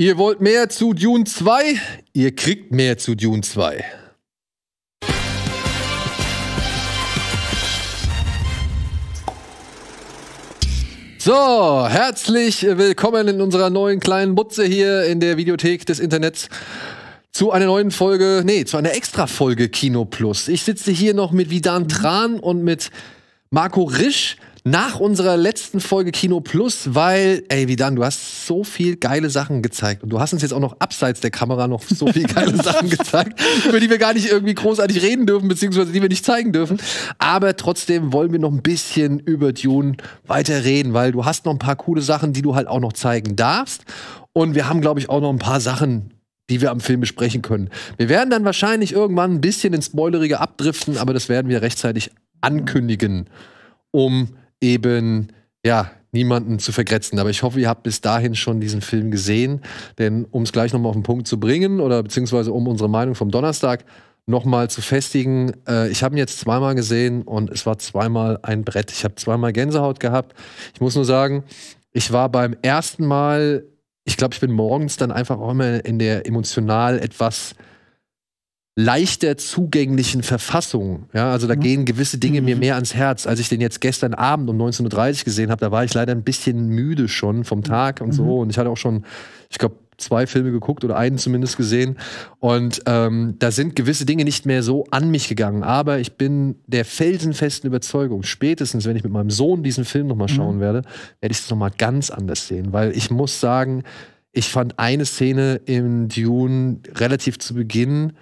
Ihr wollt mehr zu Dune 2? Ihr kriegt mehr zu Dune 2. So, herzlich willkommen in unserer neuen kleinen Butze hier in der Videothek des Internets zu einer neuen Folge, nee, zu einer Extra-Folge Kino Plus. Ich sitze hier noch mit Vidan Tran und mit Marco Risch nach unserer letzten Folge Kino Plus, weil, ey, Vidan, du hast so viel geile Sachen gezeigt. Und du hast uns jetzt auch noch abseits der Kamera noch so viel geile Sachen gezeigt, über die wir gar nicht irgendwie großartig reden dürfen, beziehungsweise die wir nicht zeigen dürfen. Aber trotzdem wollen wir noch ein bisschen über Dune weiter reden, weil du hast noch ein paar coole Sachen, die du halt auch noch zeigen darfst. Und wir haben, glaube ich, auch noch ein paar Sachen, die wir am Film besprechen können. Wir werden dann wahrscheinlich irgendwann ein bisschen ins Spoilerige abdriften, aber das werden wir rechtzeitig ankündigen, um eben, ja, niemanden zu vergrätzen. Aber ich hoffe, ihr habt bis dahin schon diesen Film gesehen. Denn um es gleich nochmal auf den Punkt zu bringen oder beziehungsweise um unsere Meinung vom Donnerstag nochmal zu festigen, äh, ich habe ihn jetzt zweimal gesehen und es war zweimal ein Brett. Ich habe zweimal Gänsehaut gehabt. Ich muss nur sagen, ich war beim ersten Mal, ich glaube, ich bin morgens dann einfach auch immer in der emotional etwas leichter zugänglichen Verfassung. Ja, also da mhm. gehen gewisse Dinge mhm. mir mehr ans Herz. Als ich den jetzt gestern Abend um 19.30 Uhr gesehen habe, da war ich leider ein bisschen müde schon vom Tag und mhm. so. Und ich hatte auch schon, ich glaube, zwei Filme geguckt oder einen zumindest gesehen. Und ähm, da sind gewisse Dinge nicht mehr so an mich gegangen. Aber ich bin der felsenfesten Überzeugung, spätestens wenn ich mit meinem Sohn diesen Film nochmal mhm. schauen werde, werde ich es nochmal ganz anders sehen. Weil ich muss sagen, ich fand eine Szene im Dune relativ zu Beginn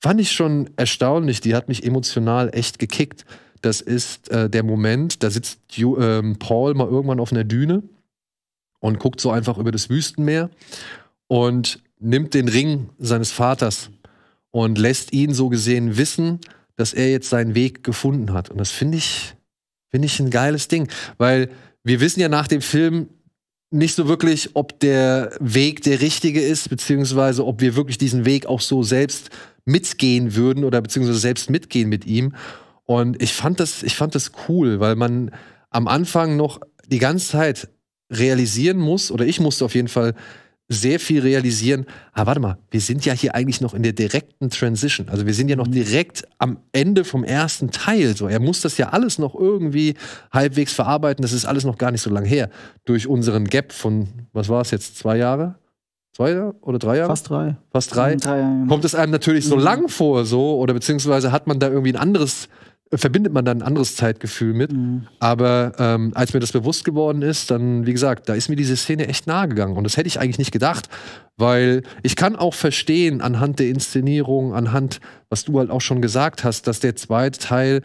fand ich schon erstaunlich. Die hat mich emotional echt gekickt. Das ist äh, der Moment, da sitzt Ju, ähm, Paul mal irgendwann auf einer Düne und guckt so einfach über das Wüstenmeer und nimmt den Ring seines Vaters und lässt ihn so gesehen wissen, dass er jetzt seinen Weg gefunden hat. Und das finde ich, finde ich ein geiles Ding, weil wir wissen ja nach dem Film nicht so wirklich, ob der Weg der richtige ist, beziehungsweise ob wir wirklich diesen Weg auch so selbst mitgehen würden oder beziehungsweise selbst mitgehen mit ihm. Und ich fand das, ich fand das cool, weil man am Anfang noch die ganze Zeit realisieren muss, oder ich musste auf jeden Fall sehr viel realisieren. Ah, warte mal, wir sind ja hier eigentlich noch in der direkten Transition. Also wir sind ja noch mhm. direkt am Ende vom ersten Teil. So, er muss das ja alles noch irgendwie halbwegs verarbeiten. Das ist alles noch gar nicht so lange her. Durch unseren Gap von, was war es jetzt, zwei Jahre? zwei oder drei Jahre? Fast drei. Fast drei. drei Jahre, Kommt es einem natürlich so mhm. lang vor, so, oder beziehungsweise hat man da irgendwie ein anderes, verbindet man da ein anderes Zeitgefühl mit. Mhm. Aber ähm, als mir das bewusst geworden ist, dann, wie gesagt, da ist mir diese Szene echt nahe gegangen. Und das hätte ich eigentlich nicht gedacht, weil ich kann auch verstehen, anhand der Inszenierung, anhand, was du halt auch schon gesagt hast, dass der zweite Teil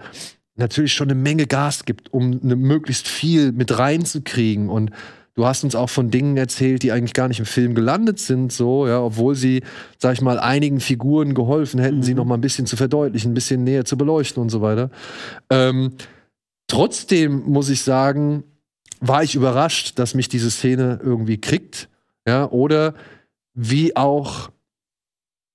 natürlich schon eine Menge Gas gibt, um eine möglichst viel mit reinzukriegen und Du hast uns auch von Dingen erzählt, die eigentlich gar nicht im Film gelandet sind, so, ja, obwohl sie, sag ich mal, einigen Figuren geholfen hätten, mhm. sie noch mal ein bisschen zu verdeutlichen, ein bisschen näher zu beleuchten und so weiter. Ähm, trotzdem muss ich sagen, war ich überrascht, dass mich diese Szene irgendwie kriegt, ja, oder wie auch,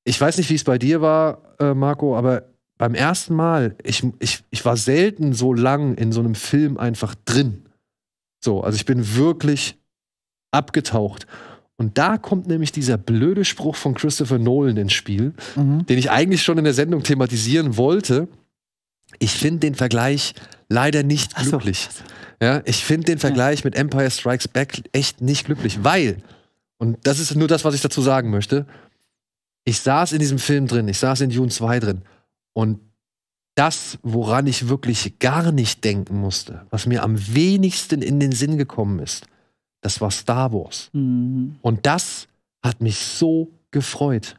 ich weiß nicht, wie es bei dir war, äh, Marco, aber beim ersten Mal, ich, ich, ich war selten so lang in so einem Film einfach drin. So, also ich bin wirklich abgetaucht. Und da kommt nämlich dieser blöde Spruch von Christopher Nolan ins Spiel, mhm. den ich eigentlich schon in der Sendung thematisieren wollte. Ich finde den Vergleich leider nicht glücklich. So. Ja, ich finde den Vergleich ja. mit Empire Strikes Back echt nicht glücklich, weil, und das ist nur das, was ich dazu sagen möchte, ich saß in diesem Film drin, ich saß in Dune 2 drin und das, woran ich wirklich gar nicht denken musste, was mir am wenigsten in den Sinn gekommen ist, das war Star Wars. Mhm. Und das hat mich so gefreut,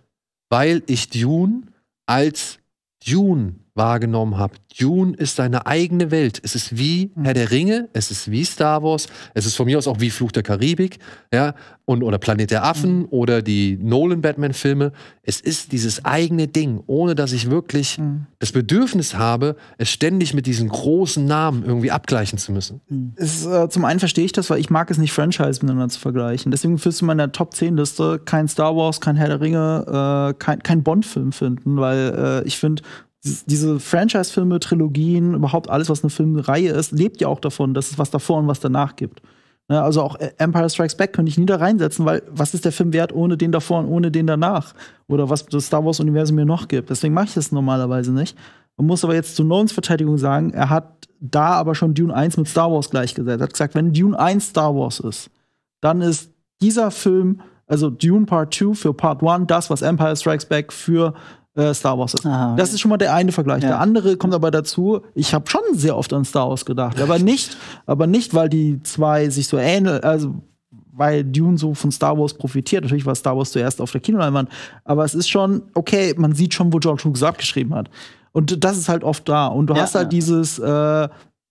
weil ich Dune als Dune wahrgenommen habe. Dune ist seine eigene Welt. Es ist wie Herr der Ringe, es ist wie Star Wars, es ist von mir aus auch wie Fluch der Karibik, ja, und oder Planet der Affen mhm. oder die Nolan Batman Filme. Es ist dieses eigene Ding, ohne dass ich wirklich mhm. das Bedürfnis habe, es ständig mit diesen großen Namen irgendwie abgleichen zu müssen. Mhm. Ist, äh, zum einen verstehe ich das, weil ich mag es nicht Franchise miteinander zu vergleichen. Deswegen wirst du in meiner Top 10 Liste kein Star Wars, kein Herr der Ringe, äh, kein, kein Bond Film finden, weil äh, ich finde diese Franchise-Filme, Trilogien, überhaupt alles, was eine Filmreihe ist, lebt ja auch davon, dass es was davor und was danach gibt. Ne, also auch Empire Strikes Back könnte ich nie da reinsetzen, weil was ist der Film wert ohne den davor und ohne den danach? Oder was das Star Wars-Universum mir noch gibt. Deswegen mache ich das normalerweise nicht. Man muss aber jetzt zu Nolans Verteidigung sagen, er hat da aber schon Dune 1 mit Star Wars gleichgesetzt. Er hat gesagt, wenn Dune 1 Star Wars ist, dann ist dieser Film, also Dune Part 2 für Part 1, das, was Empire Strikes Back für äh, Star Wars ist. Ah, okay. Das ist schon mal der eine Vergleich. Ja. Der andere kommt aber dazu, ich habe schon sehr oft an Star Wars gedacht, aber nicht, aber nicht, weil die zwei sich so ähneln, also weil Dune so von Star Wars profitiert. Natürlich war Star Wars zuerst auf der Kinoleinwand, aber es ist schon, okay, man sieht schon, wo George Lucas abgeschrieben hat. Und das ist halt oft da. Und du Ja, hast halt ja. dieses, äh,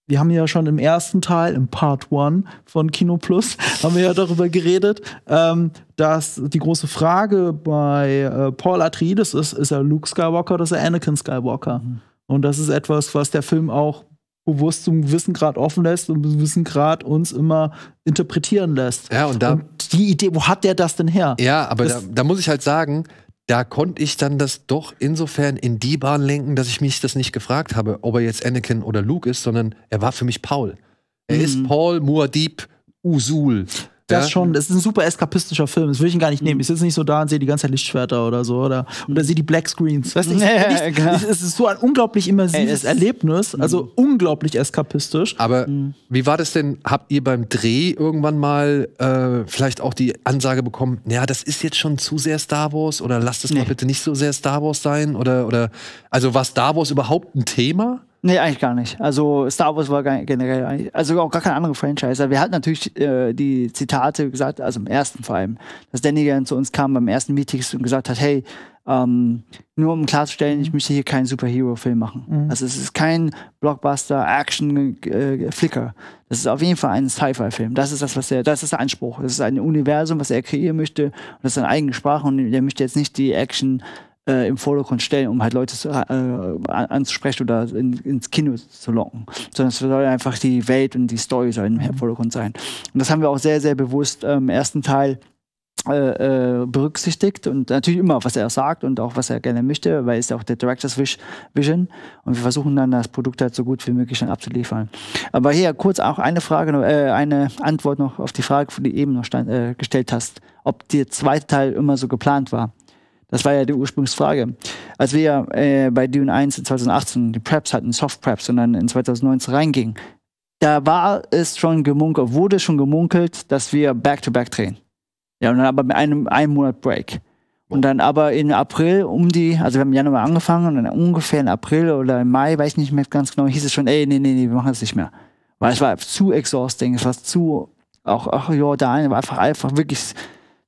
wir haben ja schon im ersten Teil, im Part 1 von Kino Plus, haben wir ja darüber geredet, ähm, dass die große Frage bei äh, Paul Atreides ist, ist er Luke Skywalker oder ist er Anakin Skywalker? Mhm. Und das ist etwas, was der Film auch bewusst zum gewissen Grad offen lässt und zum gewissen Grad uns immer interpretieren lässt. Ja, und da, Und die Idee, wo hat der das denn her? ja, aber da, da muss ich halt sagen, da konnte ich dann das doch insofern in die Bahn lenken, dass ich mich das nicht gefragt habe, ob er jetzt Anakin oder Luke ist, sondern er war für mich Paul. Er ist Paul Muad'Dib Usul. Das Ja? schon, das ist ein super eskapistischer Film. Das will ich ihn gar nicht nehmen. Ich sitze nicht so da und sehe die ganze Zeit Lichtschwerter oder so oder, oder sehe die Black Screens. Weißt du, ich, Ja, ich, ich, es ist so ein unglaublich immersives Ey, Erlebnis, also unglaublich eskapistisch. Aber wie war das denn? Habt ihr beim Dreh irgendwann mal äh, vielleicht auch die Ansage bekommen, ja, das ist jetzt schon zu sehr Star Wars oder lasst es mal Nee. bitte nicht so sehr Star Wars sein? Oder, oder also war Star Wars überhaupt ein Thema? Nee, eigentlich gar nicht. Also Star Wars war generell eigentlich, also auch gar kein anderer Franchise. Wir hatten natürlich äh, die Zitate gesagt, also im ersten vor allem, dass Danny dann zu uns kam beim ersten Meeting und gesagt hat, hey, ähm, nur um klarzustellen, ich möchte hier keinen Superhero-Film machen. Also es ist kein Blockbuster, Action, äh, Flicker. Das ist auf jeden Fall ein Sci-Fi-Film. Das ist das, was er, das ist der Anspruch. Das ist ein Universum, was er kreieren möchte. Und das ist seine eigene Sprache. Und er möchte jetzt nicht die Action äh, im Vordergrund stellen, um halt Leute zu, äh, an- anzusprechen oder in, ins Kino zu locken. Sondern es soll einfach die Welt und die Story soll im Vordergrund sein. Und das haben wir auch sehr, sehr bewusst ähm, im ersten Teil äh, äh, berücksichtigt und natürlich immer, was er sagt und auch was er gerne möchte, weil es ja auch der Director's Vision und wir versuchen dann das Produkt halt so gut wie möglich dann abzuliefern. Aber hier kurz auch eine Frage, äh, eine Antwort noch auf die Frage, die du eben noch stand, äh, gestellt hast, ob der zweite Teil immer so geplant war. Das war ja die Ursprungsfrage. Als wir äh, bei Dune 1 in 2018 die Preps hatten, Soft Preps, und dann in 2019 reingingen, da war es schon gemunkelt, wurde schon gemunkelt, dass wir Back-to-Back drehen. Ja, und dann aber mit einem, einem Monat Break. Und dann aber in April um die, also wir haben im Januar angefangen und dann ungefähr in April oder im Mai, weiß ich nicht mehr ganz genau, hieß es schon, ey, nee, nee, nee, wir machen das nicht mehr. Weil es war zu exhausting, es war zu, auch, auch Jordan war einfach, einfach wirklich,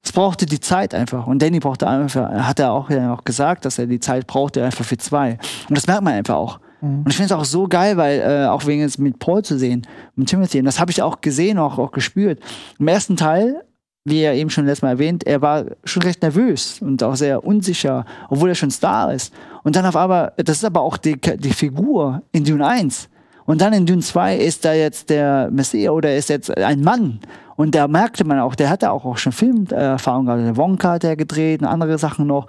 es brauchte die Zeit einfach. Und Danny brauchte einfach, hat er auch, ja auch gesagt, dass er die Zeit brauchte einfach für zwei. Und das merkt man einfach auch. Und ich finde es auch so geil, weil äh, auch wegen jetzt mit Paul zu sehen, mit Timothy, und das habe ich auch gesehen, auch, auch gespürt. Im ersten Teil, wie er eben schon letztes Mal erwähnt, er war schon recht nervös und auch sehr unsicher, obwohl er schon Star ist. Und dann auf einmal, das ist aber auch die, die Figur in Dune 1. Und dann in Dune 2 ist da jetzt der Messias oder ist jetzt ein Mann. Und da merkte man auch, der hatte auch, auch schon Filmerfahrung gehabt. Der Wonka hat er gedreht und andere Sachen noch.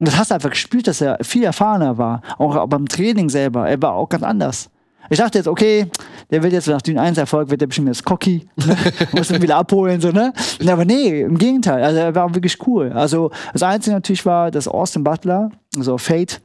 Und das hast du einfach gespürt, dass er viel erfahrener war. Auch beim Training selber. Er war auch ganz anders. Ich dachte jetzt, okay, der wird jetzt nach Dune 1 Erfolg, wird der bestimmt jetzt cocky, muss ihn wieder abholen, so, ne? Aber nee, im Gegenteil. Also er war wirklich cool. Also das Einzige natürlich war, dass Austin Butler, also Fate,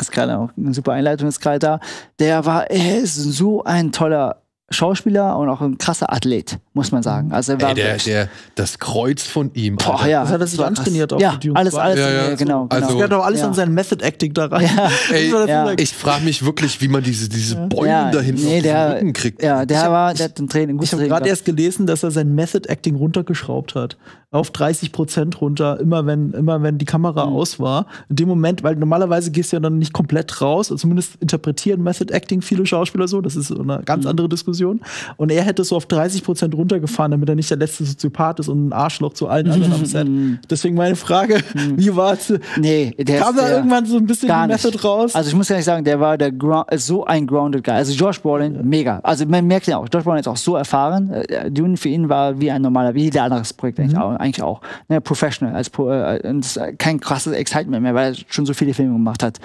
ist gerade auch eine super Einleitung ist gerade da, der war, er ist so ein toller Schauspieler und auch ein krasser Athlet, muss man sagen. Also er war Ey, der, der, das Kreuz von ihm. Boah, Alter. ja. Das hat er sich krass. antrainiert auf Ja, die Dune alles, 2. alles, Ja, ja. genau, genau. Also- Das gehört doch alles Ja. an sein Method Acting da rein. Ey. Ich frage mich wirklich, wie man diese, diese Bäume ja, da hinten nee, der, Rücken kriegt. Ja, der Ich war, der hat ein Training, Ich habe gerade erst gelesen, dass er sein Method Acting runtergeschraubt hat. Auf 30 Prozent runter, immer wenn, immer wenn die Kamera Mhm. aus war. In dem Moment, weil normalerweise gehst du ja dann nicht komplett raus, also zumindest interpretieren Method Acting viele Schauspieler so, das ist eine Mhm. ganz andere Diskussion. Und er hätte so auf 30 Prozent runtergefahren, damit er nicht der letzte Soziopath ist und ein Arschloch zu allen anderen am Set. Deswegen meine Frage, wie war es? Nee, der Kam da irgendwann so ein bisschen die. Method raus? Also ich muss ehrlich sagen, der war der so ein grounded Guy. Also Josh Brolin, mega. Also man merkt ja auch, Josh Brolin ist auch so erfahren. Äh, Dune für ihn war wie ein normaler, wie jeder anderes Projekt eigentlich, auch, eigentlich auch. Ne, professional, als Pro, äh, ist kein krasses Excitement mehr, weil er schon so viele Filme gemacht hat.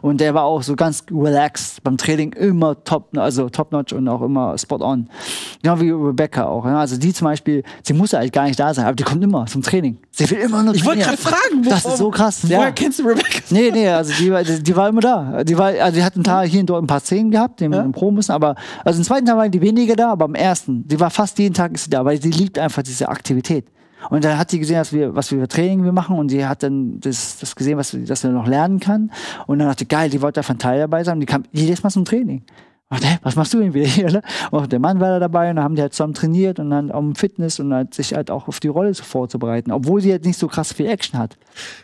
Und der war auch so ganz relaxed beim Training, immer top, also top notch und auch immer spot on. Genau wie Rebecca auch. Ne? Also die zum Beispiel, sie muss halt gar nicht da sein, aber die kommt immer zum Training. Sie will immer nur Ich wollte gerade fragen, Das ist so krass. Woher Ja. kennst du Rebecca? Nee, nee, also die, war- die, die war immer da. Die, war, also die hat einen Tag hier und dort ein paar Szenen gehabt, die wir proben müssen, aber also im zweiten Tag waren die weniger da, aber am ersten, die war fast jeden Tag ist sie da, weil sie liebt einfach diese Aktivität. Und dann hat sie gesehen, dass wir, was wir für Training wir machen und sie hat dann das, das gesehen, was sie, dass sie noch lernen kann. Und dann dachte, geil, die wollte ein Teil dabei sein. Und die kam jedes Mal zum Training. Und, hä, was machst du denn wieder hier? Ne? Und der Mann war da dabei und dann haben die halt zusammen trainiert und dann um Fitness und halt sich halt auch auf die Rolle vorzubereiten, obwohl sie halt nicht so krass viel Action hat.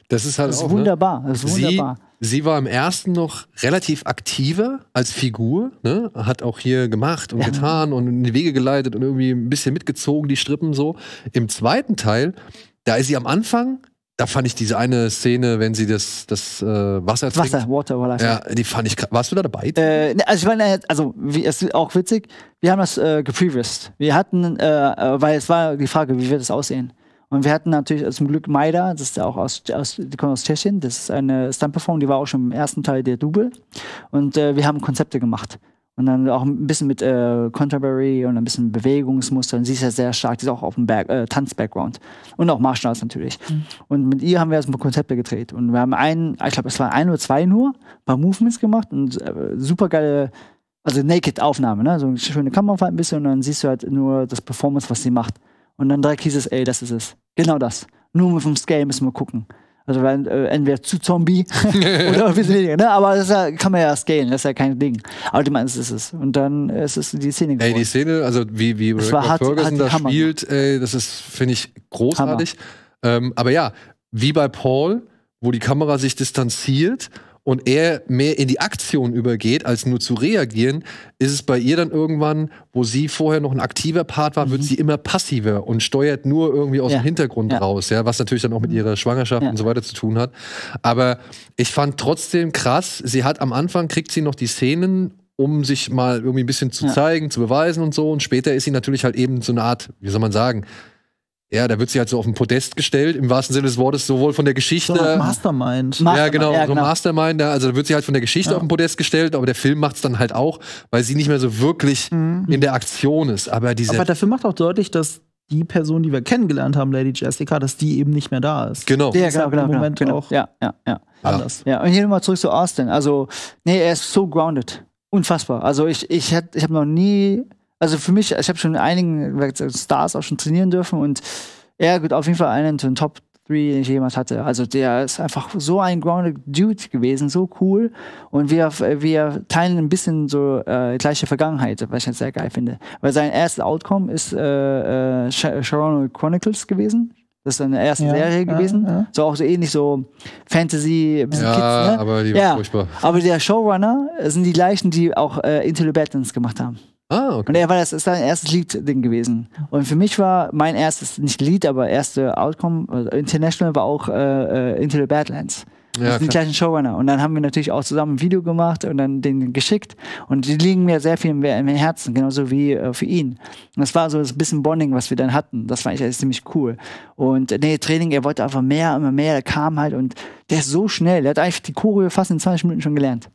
Das ist halt Das ist auch, ne? wunderbar. Das ist wunderbar. sie war im ersten noch relativ aktiver als Figur, ne? hat auch hier gemacht und getan und in die Wege geleitet und irgendwie ein bisschen mitgezogen, die Strippen so. Im zweiten Teil, da ist sie am Anfang, da fand ich diese eine Szene, wenn sie das, das äh, Wasser trinkt. Wasser, Water, Water. Ja, die fand ich. Warst du da dabei? Äh, ne, also ich meine, also wie, es ist auch witzig, wir haben das äh, gepreviewst. Wir hatten, äh, äh, weil es war die Frage, wie wird es aussehen? Und wir hatten natürlich zum Glück Maida, das ist ja auch aus, aus, die kommt aus Tschechien, das ist eine Stunt-Performance, die war auch schon im ersten Teil der Double. Und äh, wir haben Konzepte gemacht. Und dann auch ein bisschen mit äh, Contemporary und ein bisschen Bewegungsmuster. Und sie ist ja sehr stark, die ist auch auf dem Back, äh, Tanz-Background. Und auch Martial Arts natürlich. Und mit ihr haben wir erstmal Konzepte gedreht. Und wir haben einen, ich glaube, es war ein oder zwei nur, ein paar Movements gemacht und äh, super geile, also Naked-Aufnahme, ne? So eine schöne Kamerafahrt ein bisschen und dann siehst du halt nur das Performance, was sie macht. Und dann direkt hieß es, ey, das ist es. Genau das. Nur mit dem Scale müssen wir gucken. Also wenn, äh, entweder zu Zombie oder ein bisschen weniger, ne? Aber das ja, kann man ja scalen, das ist ja kein Ding. Aber die meinen, es ist es. Und dann äh, ist es die Szene Ey, geworden. die Szene, also wie, wie Rebecca hart- Ferguson da Hammer. spielt, ey, das ist, finde ich, großartig. Ähm, aber ja, wie bei Paul, wo die Kamera sich distanziert und er mehr in die Aktion übergeht, als nur zu reagieren, ist es bei ihr dann irgendwann, wo sie vorher noch ein aktiver Part war, wird sie immer passiver und steuert nur irgendwie aus Mhm. Ja. dem Hintergrund Ja. raus, ja, was natürlich dann auch mit ihrer Schwangerschaft Ja. und so weiter zu tun hat. Aber ich fand trotzdem krass, sie hat am Anfang kriegt sie noch die Szenen, um sich mal irgendwie ein bisschen zu zeigen, zu beweisen und so. Und später ist sie natürlich halt eben so eine Art, wie soll man sagen, ja, da wird sie halt so auf den Podest gestellt, im wahrsten Sinne des Wortes, sowohl von der Geschichte. So Mastermind. Ma- ja, genau, Ja, so genau. Mastermind, ja, also da wird sie halt von der Geschichte Ja. auf den Podest gestellt, aber der Film macht es dann halt auch, weil sie nicht mehr so wirklich in der Aktion ist. Aber diese. Aber der Film macht auch deutlich, dass die Person, die wir kennengelernt haben, Lady Jessica, dass die eben nicht mehr da ist. genau. Ja, ist genau, genau, im Moment genau. auch- Ja, ja, ja. Anders. Ja, und hier nochmal zurück zu Austin. Also, nee, er ist so grounded. Unfassbar. Also, ich, ich, hätt- ich habe noch nie, also für mich, ich habe schon einigen Stars auch schon trainieren dürfen und er wird auf jeden Fall einen zu den Top 3, den ich jemals hatte. Also, der ist einfach so ein grounded Dude gewesen, so cool. Und wir, wir teilen ein bisschen so äh, gleiche Vergangenheit, was ich jetzt sehr geil finde. Weil sein erstes Outcome ist äh, äh, Sh- Sharon Chronicles gewesen. Das ist seine erste Ja, Serie ja, gewesen. ja. So auch so ähnlich so Fantasy, ein bisschen ja, Kids, ne? aber die war ja. furchtbar. Aber der Showrunner sind die gleichen, die auch äh, Into the Badlands gemacht haben. Ah, okay. Und er war das ist sein erstes Lied-Ding gewesen. Und für mich war mein erstes, nicht Lied, aber erste Outcome, also International war auch äh, äh, Into the Badlands. Das Ja, sind die gleichen Showrunner. Und dann haben wir natürlich auch zusammen ein Video gemacht und dann den geschickt. Und die liegen mir sehr viel im, im Herzen, genauso wie äh, für ihn. Und das war so ein bisschen Bonding, was wir dann hatten. Das fand ich eigentlich ziemlich cool. Und nee, Training, er wollte einfach mehr, immer mehr. Der kam halt und der ist so schnell. Der hat eigentlich die Choreo fast in 20 Minuten schon gelernt.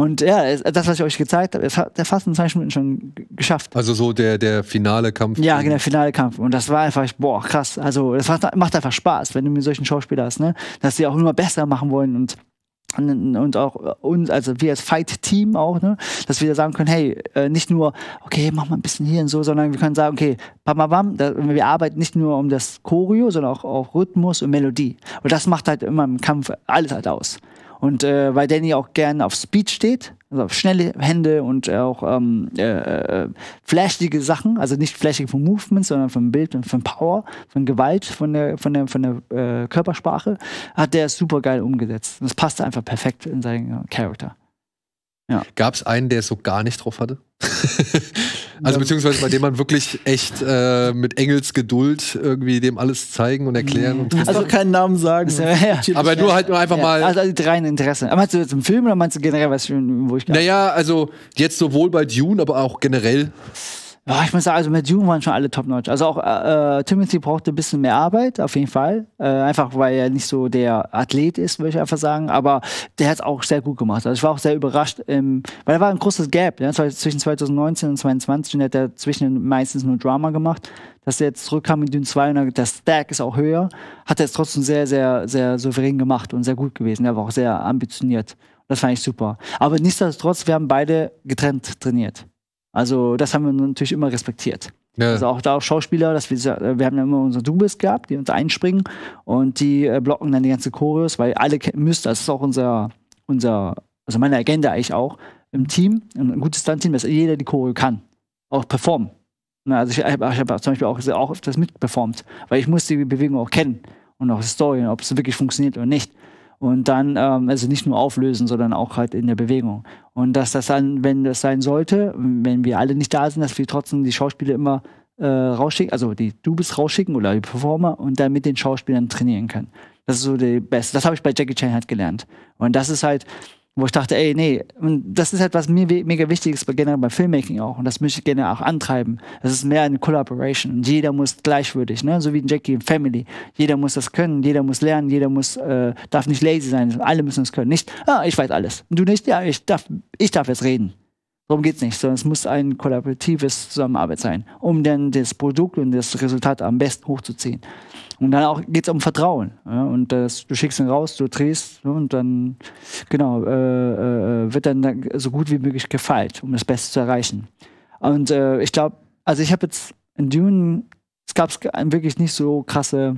Und ja, es- das, was ich euch gezeigt habe, das hat er fast in 20 Minuten schon geschafft. Also so der, der finale Kampf. Ja, genau, der finale Kampf. Und das war einfach, boah, krass. Also, das macht, einfach Spaß, wenn du mit solchen Schauspielern hast, ne? Dass sie auch immer besser machen wollen und und und auch uns, also wir als Fight-Team auch, ne, dass wir da sagen können, hey, äh, nicht nur, okay, mach mal ein bisschen hier und so, sondern wir können sagen, okay, bam, bam, bam, da, wir arbeiten nicht nur um das Choreo, sondern auch, auch Rhythmus und Melodie. Und das macht halt immer im Kampf alles halt aus. Und äh, weil Danny auch gerne auf Speed steht, also auf schnelle Hände und auch ähm, äh, äh, flashige Sachen, also nicht flashig vom Movement, sondern vom Bild und von Power, von Gewalt, von der, von der, von der äh, Körpersprache, hat der super geil umgesetzt. Und das passte einfach perfekt in seinen äh, Charakter. Gab es einen, der es so gar nicht drauf hatte? Also beziehungsweise bei dem man wirklich echt äh, mit Engelsgeduld irgendwie dem alles zeigen und erklären und Du musst Also- keinen Namen sagen. Ja. aber nur halt nur einfach Ja, mal. also die reinen Interesse. Aber meinst du jetzt im Film oder meinst du generell was, wo ich naja, also jetzt sowohl bei Dune, aber auch generell. Ja, ich muss sagen, also mit Dune waren schon alle top-notch. Also auch äh, Timothy brauchte ein bisschen mehr Arbeit, auf jeden Fall. Äh, einfach, weil er nicht so der Athlet ist, würde ich einfach sagen. Aber der hat es auch sehr gut gemacht. Also ich war auch sehr überrascht, ähm, weil da war ein großes Gap ja, zwischen 2019 und 2022 und hat er zwischen meistens nur Drama gemacht. Dass er jetzt zurückkam in Dune 2 und der Stack ist auch höher, hat er es trotzdem sehr, sehr, sehr souverän gemacht und sehr gut gewesen. Er war auch sehr ambitioniert. Das fand ich super. Aber nichtsdestotrotz, wir haben beide getrennt trainiert. Also das haben wir natürlich immer respektiert. Ja. Also auch da auch Schauspieler, dass wir, wir haben ja immer unsere Doubles gehabt, die uns einspringen und die äh, blocken dann die ganze Choreos, weil alle müssten, das ist auch unser, unser, also meine Agenda eigentlich auch, im Team, ein gutes Stunt-Team, dass jeder die Choreo kann, auch performen. Also ich, ich habe zum Beispiel auch, auch öfters mitperformt, weil ich muss die Bewegung auch kennen und auch die Story, ob es wirklich funktioniert oder nicht und dann ähm, also nicht nur auflösen, sondern auch halt in der Bewegung. Und dass das dann, wenn das sein sollte, wenn wir alle nicht da sind, dass wir trotzdem die Schauspieler immer äh, rausschicken, also die Dubis rausschicken oder die Performer und dann mit den Schauspielern trainieren können. Das ist so die beste. Das habe ich bei Jackie Chan halt gelernt. Und das ist halt, wo ich dachte, ey, nee, das ist etwas mir mega wichtig ist, generell beim Filmmaking auch. Und das möchte ich gerne auch antreiben. Das ist mehr eine Collaboration. Und jeder muss gleichwürdig, ne? so wie Jackie in Family. Jeder muss das können, jeder muss lernen, jeder muss, äh, darf nicht lazy sein. Alle müssen es können. Nicht, ah, ich weiß alles. Und du nicht, ja, ich darf, ich darf jetzt reden. Darum geht es nicht, sondern es muss ein kollaboratives Zusammenarbeit sein, um dann das Produkt und das Resultat am besten hochzuziehen. Und dann auch geht es um Vertrauen. Ja? Und das, du schickst ihn raus, du drehst und dann, genau, äh, äh, wird dann so gut wie möglich gefeilt, um das Beste zu erreichen. Und äh, ich glaube, also ich habe jetzt in Dune, es gab wirklich nicht so krasse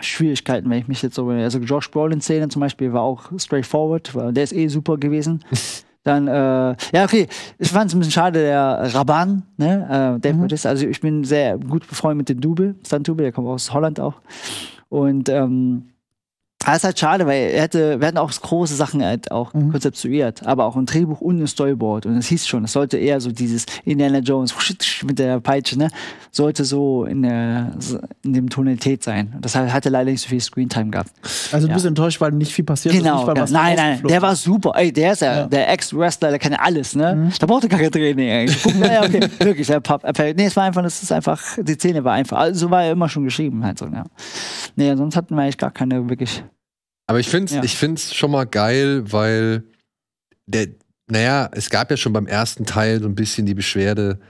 Schwierigkeiten, wenn ich mich jetzt so, also Josh Brolin-Szene zum Beispiel war auch straightforward, der ist eh super gewesen. Dann, äh, ja, okay, ich fand es ein bisschen schade, der Raban, ne, äh, Dave mhm. also ich bin sehr gut befreundet mit dem Double, Stunt Double, der kommt aus Holland auch. Und ähm, das ist halt schade, weil er hätte, wir hatten auch große Sachen halt auch mhm. konzeptuiert, aber auch ein Drehbuch und ein Storyboard. Und es hieß schon, es sollte eher so dieses Indiana Jones mit der Peitsche, ne, sollte so in der, in dem Tonalität sein. Das hatte leider nicht so viel Screentime gehabt. Also du ja. bist enttäuscht, weil nicht viel passiert genau, ist. Genau, nein, nein, der war super. Ey, der ist ja, ja. der Ex-Wrestler, der kann ja alles, ne. Mhm. Da brauchte gar kein Training eigentlich. Gucken, ja, okay, wirklich, der Pop, nee, es war einfach, das ist einfach, die Szene war einfach, also so war er immer schon geschrieben halt so, ja. Nee, sonst hatten wir eigentlich gar keine wirklich aber ich finde es ja. ich schon mal geil, weil der, naja, es gab ja schon beim ersten Teil so ein bisschen die Beschwerde,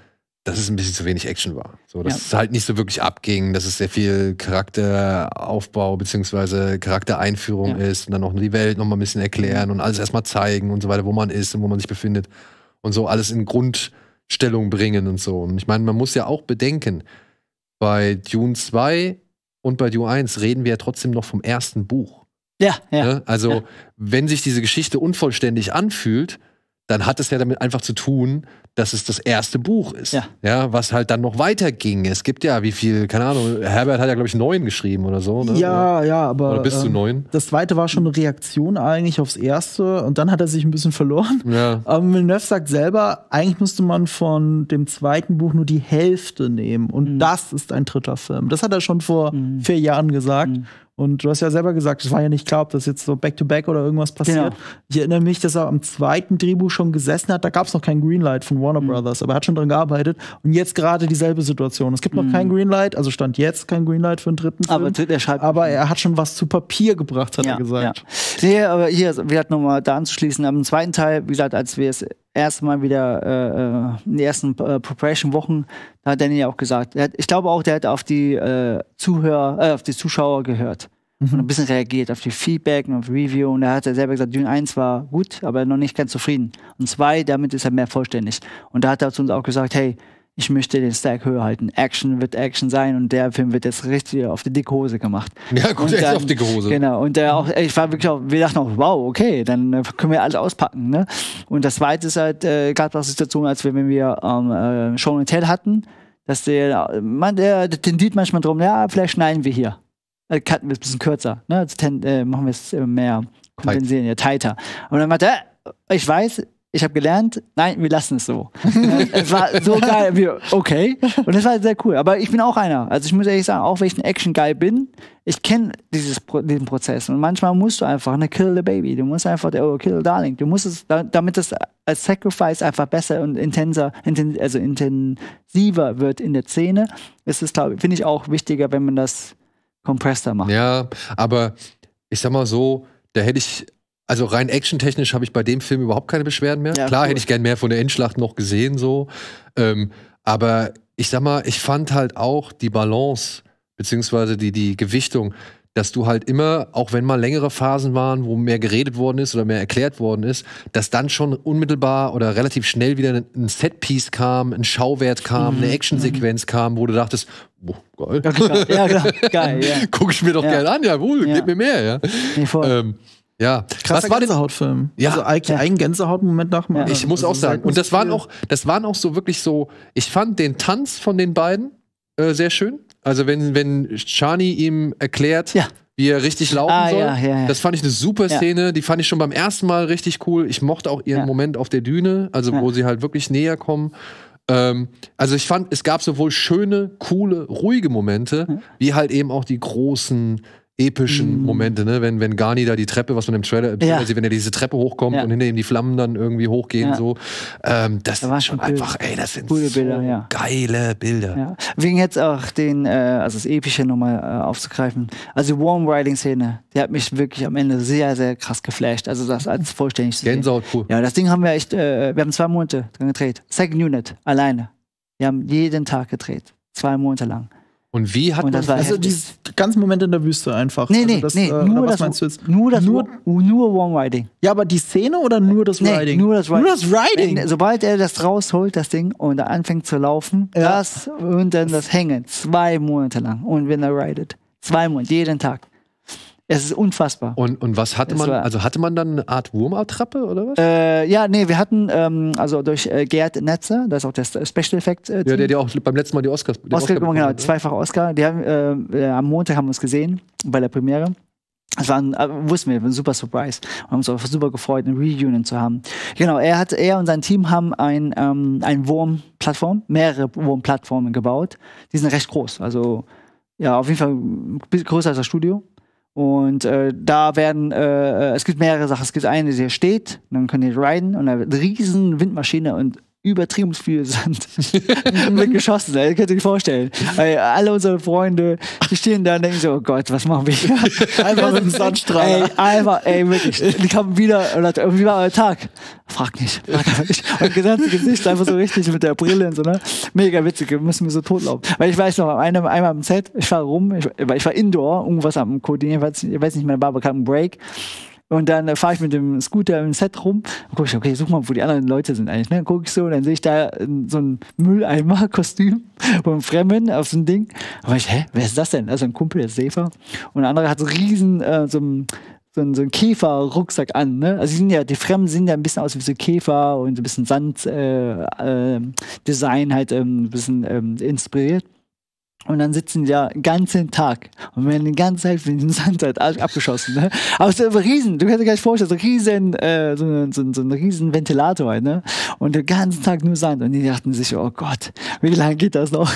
dass es ein bisschen zu wenig Action war. So, dass ja. es halt nicht so wirklich abging, dass es sehr viel Charakteraufbau bzw. Charaktereinführung ja. ist und dann auch die Welt noch mal ein bisschen erklären und alles erstmal zeigen und so weiter, wo man ist und wo man sich befindet und so alles in Grundstellung bringen und so. Und ich meine, man muss ja auch bedenken, bei Dune 2 und bei Dune 1 reden wir ja trotzdem noch vom ersten Buch. Ja, ja. Ne? Also, ja. wenn sich diese Geschichte unvollständig anfühlt, dann hat es ja damit einfach zu tun, dass es das erste Buch ist. Ja. ja. Was halt dann noch weiterging. Es gibt ja, wie viel, keine Ahnung, Herbert hat ja, glaube ich, neun geschrieben oder so. Ne? Ja, oder? ja, aber. Oder bis ähm, zu neun. Das zweite war schon eine Reaktion eigentlich aufs erste und dann hat er sich ein bisschen verloren. Ja. Aber Villeneuve sagt selber, eigentlich müsste man von dem zweiten Buch nur die Hälfte nehmen und mhm. das ist ein dritter Film. Das hat er schon vor mhm. vier Jahren gesagt. Mhm. Und du hast ja selber gesagt, es war ja nicht klar, ob das jetzt so Back-to-Back -back oder irgendwas passiert. Genau. Ich erinnere mich, dass er am zweiten Drehbuch schon gesessen hat. Da gab es noch kein Greenlight von Warner mhm. Brothers, aber er hat schon dran gearbeitet. Und jetzt gerade dieselbe Situation. Es gibt noch mhm. kein Greenlight, also stand jetzt kein Greenlight für einen dritten Film. Aber er, schreibt aber er hat schon was zu Papier gebracht, hat ja, er gesagt. Ja. Nee, aber hier, wir hatten nochmal da anzuschließen. Am zweiten Teil, wie gesagt, als wir es erste Mal wieder äh, äh in den ersten äh, Preparation-Wochen, da hat Danny ja auch gesagt, hat, ich glaube auch, der hat auf die äh, Zuhörer, äh, auf die Zuschauer gehört mhm. und ein bisschen reagiert auf die Feedback und auf Review. Und er hat ja selber gesagt, Dune 1 war gut, aber noch nicht ganz zufrieden. Und 2, damit ist er mehr vollständig. Und da hat er zu uns auch gesagt, hey, ich möchte den Stack höher halten. Action wird Action sein und der Film wird jetzt richtig auf die dicke Hose gemacht. Ja, gut, ist auf dicke Hose. Genau. Und der auch, ich war wirklich auch, wir dachten auch, wow, okay, dann äh, können wir alles auspacken. Ne? Und das zweite ist halt, äh, gab es Situation, als wir, wenn wir ähm, äh, Show and Tell hatten, dass der, man, der, der tendiert manchmal drum, ja, vielleicht schneiden wir hier äh, cutten wir es ein bisschen kürzer, ne? Ten, äh, machen wir es äh, mehr kompensieren, ja, tighter. Und dann meinte er, ich weiß, ich habe gelernt, nein, wir lassen es so. es war so geil, wir, okay. Und das war sehr cool. Aber ich bin auch einer. Also ich muss ehrlich sagen, auch wenn ich ein Action-Guy bin, ich kenne diesen Prozess. Und manchmal musst du einfach eine Kill the Baby. Du musst einfach, oh, kill Darling. Du musst es, damit das als Sacrifice einfach besser und intenser, inten, also intensiver wird in der Szene, ist es, finde ich, auch wichtiger, wenn man das compressor macht. Ja, aber ich sag mal so, da hätte ich also rein actiontechnisch habe ich bei dem Film überhaupt keine Beschwerden mehr. Ja, Klar cool. hätte ich gern mehr von der Endschlacht noch gesehen, so. Ähm, aber ich sag mal, ich fand halt auch die Balance, beziehungsweise die, die Gewichtung, dass du halt immer, auch wenn mal längere Phasen waren, wo mehr geredet worden ist oder mehr erklärt worden ist, dass dann schon unmittelbar oder relativ schnell wieder ein Setpiece kam, ein Schauwert kam, mhm. eine Actionsequenz mhm. kam, wo du dachtest, boah, geil. Ja, klar. Ja, klar. geil, ja. Guck ich mir doch ja. gerne an, jawohl, ja. gib mir mehr, ja. Nee, voll. Ähm, ja, Krasser was war Gänsehautfilm. Ja, also eigentlich ja. ein Gänsehautmoment nach ja. Ich muss also auch sagen, und das waren auch, das waren auch so wirklich so. Ich fand den Tanz von den beiden äh, sehr schön. Also wenn wenn Chani ihm erklärt, ja. wie er richtig laufen ah, soll, ja, ja, das fand ich eine super Szene. Die fand ich schon beim ersten Mal richtig cool. Ich mochte auch ihren Moment auf der Düne, also wo sie halt wirklich näher kommen. Ähm, also ich fand, es gab sowohl schöne, coole, ruhige Momente, wie halt eben auch die großen epischen mm. Momente, ne? Wenn, wenn Garni da die Treppe, was man im Trailer, im ja. sieht, wenn er diese Treppe hochkommt ja. und hinter ihm die Flammen dann irgendwie hochgehen, ja. so. Ähm, das da war schon einfach, ey, das sind Coole so Bilder, ja. geile Bilder. Wegen jetzt auch den, äh, also das Epische nochmal äh, aufzugreifen. Also die Warm Riding Szene, die hat mich wirklich am Ende sehr, sehr krass geflasht. Also das als vollständig zu Gänsehaut pur. Ja, das Ding haben wir echt, äh, wir haben zwei Monate dran gedreht. Second Unit, alleine. Wir haben jeden Tag gedreht. Zwei Monate lang. Und wie hat und man das Also dieses ganze Moment in der Wüste einfach. Nee, nee, also das, nee, äh, nur das, meinst du jetzt? Nur das, nur, nur Warm Riding. Ja, aber die Szene oder nur das nee, Riding? Nur das Riding. Nur das Riding. Wenn, sobald er das rausholt, das Ding, und er anfängt zu laufen, ja. das und dann das Hängen, zwei Monate lang. Und wenn er ridet. Zwei Monate, jeden Tag. Es ist unfassbar. Und, und was hatte es man? Also hatte man dann eine Art Wurmattrappe oder was? Äh, ja, nee, wir hatten ähm, also durch äh, Gerd Netzer, das ist auch der Special Effect. Äh, ja, der dir auch beim letzten Mal die Oscars. Oscar, Oscar genau, zweifach Oscar. Die haben, äh, am Montag haben wir uns gesehen bei der Premiere. Es war ein, äh, wussten wir, ein super Surprise. Wir haben uns auch super gefreut, eine Reunion zu haben. Genau, er hat, er und sein Team haben ein, ähm, ein Wurm-Plattform, mehrere Wurm-Plattformen gebaut. Die sind recht groß. Also, ja, auf jeden Fall größer als das Studio. Und äh, da werden, äh, es gibt mehrere Sachen. Es gibt eine, die hier steht, dann können die riden und da wird eine riesen Windmaschine und übertrieben viel Sand wird geschossen. Ey, könnt ihr euch vorstellen. Weil alle unsere Freunde, die stehen da und denken so, oh Gott, was machen wir hier? einfach mit dem Sandstrahl. Ey, einfach, ey, wirklich. Die kamen wieder und irgendwie war der Tag. Frag nicht. Frag nicht. Und das Gesicht einfach so richtig mit der Brille und so, ne? Mega witzig. Wir müssen mir so totlaufen. Weil ich weiß noch, einmal, einmal im Set, ich war rum, ich, ich war indoor, irgendwas am Koordinieren, ich weiß nicht mehr, war bekam ein Break. Und dann äh, fahre ich mit dem Scooter im Set rum und gucke ich, okay, such mal, wo die anderen Leute sind eigentlich. Ne? Gucke ich so, und dann sehe ich da äh, so ein Mülleimer-Kostüm vom Fremden auf so ein Ding. Aber ich, hä, wer ist das denn? Also ein Kumpel, der ist Sefer. Und der andere hat so riesen, äh, so ein so ein, so ein Käfer-Rucksack an. Ne? Also die, sind ja, die Fremden sehen ja ein bisschen aus wie so Käfer und ein bisschen Sand-Design äh, äh, halt ähm, ein bisschen ähm, inspiriert. Und dann sitzen die da den ganzen Tag und werden die ganze Zeit von diesem Sand halt abgeschossen. Ne? Aber es ist ein riesen, du kannst dir gar nicht vorstellen, so ein riesen, äh, so, so, so ein riesen Ventilator, ne? Und den ganzen Tag nur Sand. Und die dachten sich, oh Gott, wie lange geht das noch?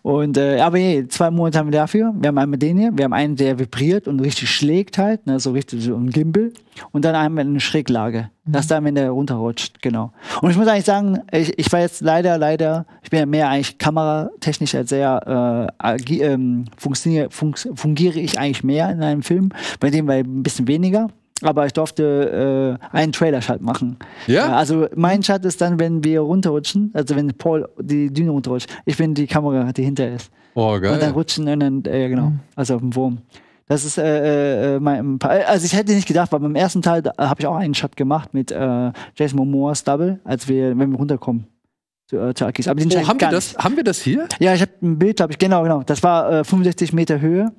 Und äh, aber je, zwei Monate haben wir dafür. Wir haben einmal den hier, wir haben einen, der vibriert und richtig schlägt halt, ne? so richtig so ein Gimbal. Und dann wir eine Schräglage. Dass da, wenn der runterrutscht, genau. Und ich muss eigentlich sagen, ich, ich war jetzt leider, leider, ich bin ja mehr eigentlich kameratechnisch als sehr, äh, ähm, fungiere, fungiere ich eigentlich mehr in einem Film, bei dem war ein bisschen weniger. Aber ich durfte äh, einen Trailer-Shot machen. Ja? Also mein Shot ist dann, wenn wir runterrutschen, also wenn Paul die Düne runterrutscht. Ich bin die Kamera, die hinter ist. Oh, geil. Und dann rutschen und dann, äh, genau, mhm. also auf dem Wurm. Das ist äh, äh, mein, also ich hätte nicht gedacht, weil beim ersten Teil habe ich auch einen Shot gemacht mit äh, Jason Momoa's Double, als wir, wenn wir runterkommen zu, äh, zu Akis. Aber den oh, haben wir das? Haben wir das hier? Ja, ich habe ein Bild, glaube ich, genau, genau. Das war äh, 65 Meter Höhe.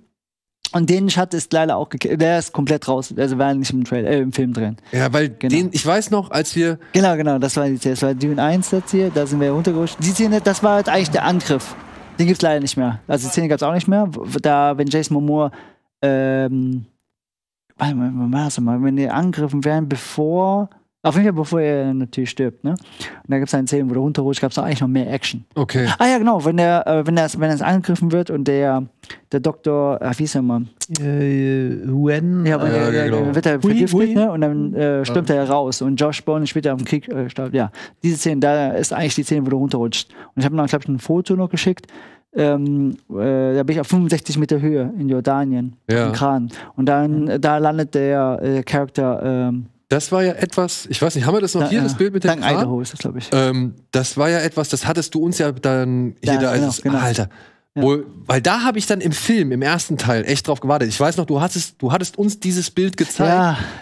Und den Shot ist leider auch, der ist komplett raus. Also war nicht im, Trailer, äh, im Film drin. Ja, weil genau. den, ich weiß noch, als wir. Genau, genau, das war die Szene. Das war Dune 1 jetzt hier, da sind wir runtergerutscht. Die Szene, das war halt eigentlich der Angriff. Den gibt es leider nicht mehr. Also die Szene gab es auch nicht mehr. Da, wenn Jason Momoa ähm, warte mal, wenn die angegriffen werden, bevor Auf jeden Fall, bevor er natürlich stirbt, ne? Und da gibt es eine Szene, wo der runterrutscht, gab es eigentlich noch mehr Action. Okay. Ah ja, genau, wenn der, äh, wenn das, wenn das angegriffen wird und der, der Doktor, ach, wie ist er mal? Äh, when? Ja, aber Ja, der, der, genau. der wird er Hui, vergiftet, hui. ne? Und dann äh, stürmt er raus. Und Josh Brolin später am Krieg äh, starb. Ja, diese Szene, da ist eigentlich die Szene, wo du runterrutscht. Und ich habe noch, glaube ich, ein Foto noch geschickt. Ähm, äh, da bin ich auf 65 Meter Höhe in Jordanien, Ja. im Kran. Und dann, äh, da landet der äh, Charakter ähm, Das war ja etwas, ich weiß nicht, haben wir das noch da- hier, das äh, Bild mit dem Dank Kran? Idaho ist das, glaube ich. Ähm, das war ja etwas, das hattest du uns ja dann hier Ja, da genau, als genau. Alter. Ja. Wohl, weil da habe ich dann im Film, im ersten Teil, echt drauf gewartet. Ich weiß noch, du hattest, du hattest uns dieses Bild gezeigt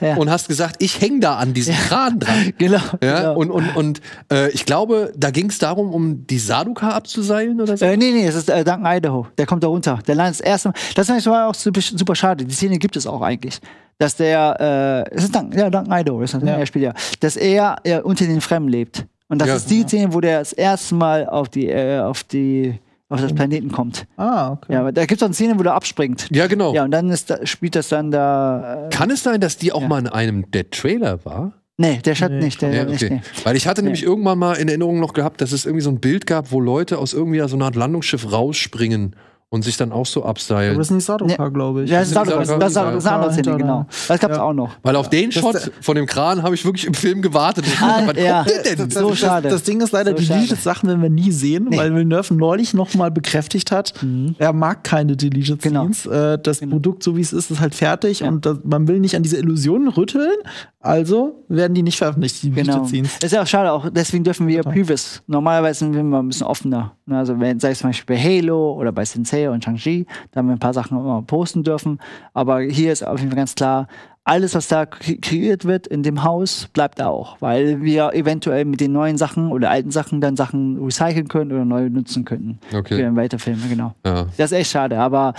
Ja, ja. und hast gesagt, ich hänge da an diesem Kran dran. Genau. Genau. und, und, und äh, ich glaube, da ging es darum, um die Saduka abzuseilen oder so. Äh, nee, nee, es ist äh, Duncan Idaho. Der kommt da runter. Der landet das erste Mal. Das ist eigentlich auch super, super schade. Die Szene gibt es auch eigentlich. Dass der, äh, es ist Duncan, ja, Duncan Idaho, ist das, ne? Ja. Er spielt ja. Dass er äh, unter den Fremden lebt. Und das Ja. ist die Szene, wo der das erste Mal auf die, äh, auf die, auf das Planeten kommt. Ah, okay. Ja, aber da gibt es auch eine Szene, wo der abspringt. Ja, genau. Ja, und dann ist da, spielt das dann da. Äh, Kann es sein, dass die auch Ja. mal in einem der Trailer war? nee, der Schatten Nee, nicht. Der, Ja, nicht okay. nee. Weil ich hatte Nee. nämlich irgendwann mal in Erinnerung noch gehabt, dass es irgendwie so ein Bild gab, wo Leute aus irgendwie so einer Art Landungsschiff rausspringen und sich dann auch so Aber abseilen. das ist nicht Sadoka, glaube ich. Ja, das ist, Das auch, ist das, das, ist das andere Szene, genau. da. Das gab es Ja. auch noch. Weil auf den Das- Shot von dem Kran habe ich wirklich im Film gewartet. Ah, Wann ja. denn? Das, So das, schade. Das, das Ding ist leider, So. Deleted Sachen werden wir nie sehen, Nee. weil Villeneuve neulich noch mal bekräftigt hat, er mag keine Deleted Genau. Scenes. Äh, das Genau. Produkt, so wie es ist, ist halt fertig Ja. und das, man will nicht an diese Illusionen rütteln. Also werden die nicht veröffentlicht, die Genau. Deleted Scenes. Ist ja auch schade, auch deswegen dürfen wir Total. Previews. Normalerweise sind wir immer ein bisschen offener. Ne, Also wenn, sei es zum Beispiel bei Halo oder bei Sensei und Shang-Chi, da haben wir ein paar Sachen immer posten dürfen. Aber hier ist auf jeden Fall ganz klar, alles, was da kre- kreiert wird in dem Haus, bleibt da auch. Weil wir eventuell mit den neuen Sachen oder alten Sachen dann Sachen recyceln können oder neu nutzen könnten. Okay. Für den Weiterfilm, genau. Ja. Das ist echt schade, aber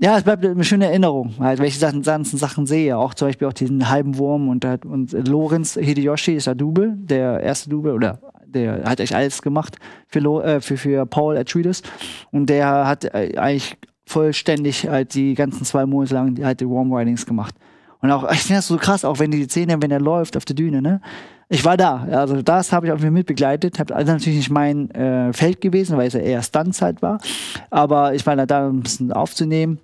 ja, es bleibt eine schöne Erinnerung, halt, welche Sachen, ganzen Sachen sehe. Auch zum Beispiel auch diesen halben Wurm und, halt- und Lorenz Hideyoshi ist der Double, der erste Double, oder der hat echt alles gemacht für, Lo, äh, für, für Paul Atreides. Und der hat äh, eigentlich vollständig halt die ganzen zwei Monate lang die, halt die Warm Ridings gemacht. Und auch, ich finde das so krass, auch wenn die Szene, wenn er läuft auf der Düne, ne? Ich war da, also das habe ich auch mit begleitet. Hab, also natürlich nicht mein äh, Feld gewesen, weil es ja eher Stuntzeit war. Aber ich war da, da ein bisschen aufzunehmen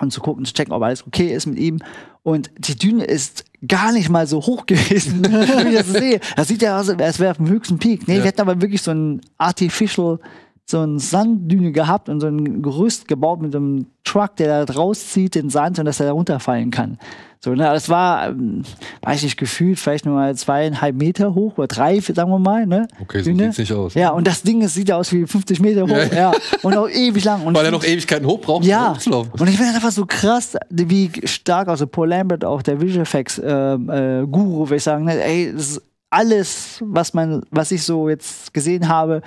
und zu gucken, zu checken, ob alles okay ist mit ihm. Und die Düne ist gar nicht mal so hoch gewesen, wie ich das sehe. Das sieht ja aus, als wäre auf dem höchsten Peak. Nee, Ja. wir hatten aber wirklich so ein artificial, so ein Sanddüne gehabt und so ein Gerüst gebaut mit einem Truck, der da rauszieht, den Sand und dass er da runterfallen kann. So, ne, das war, ähm, weiß ich nicht, gefühlt vielleicht nur mal zweieinhalb Meter hoch oder drei, sagen wir mal, ne? Okay, so Düne. sieht's nicht aus. Ja, und das Ding, es sieht ja aus wie 50 Meter hoch, Ja. ja. Und auch ewig lang. Und Weil er noch Ewigkeiten hoch braucht, um ja, hochzulaufen. und ich finde das einfach so krass, wie stark, also Paul Lambert, auch der Visual Effects ähm, äh, Guru, will ich sagen, ne, ey, das ist alles, was man, was ich so jetzt gesehen habe,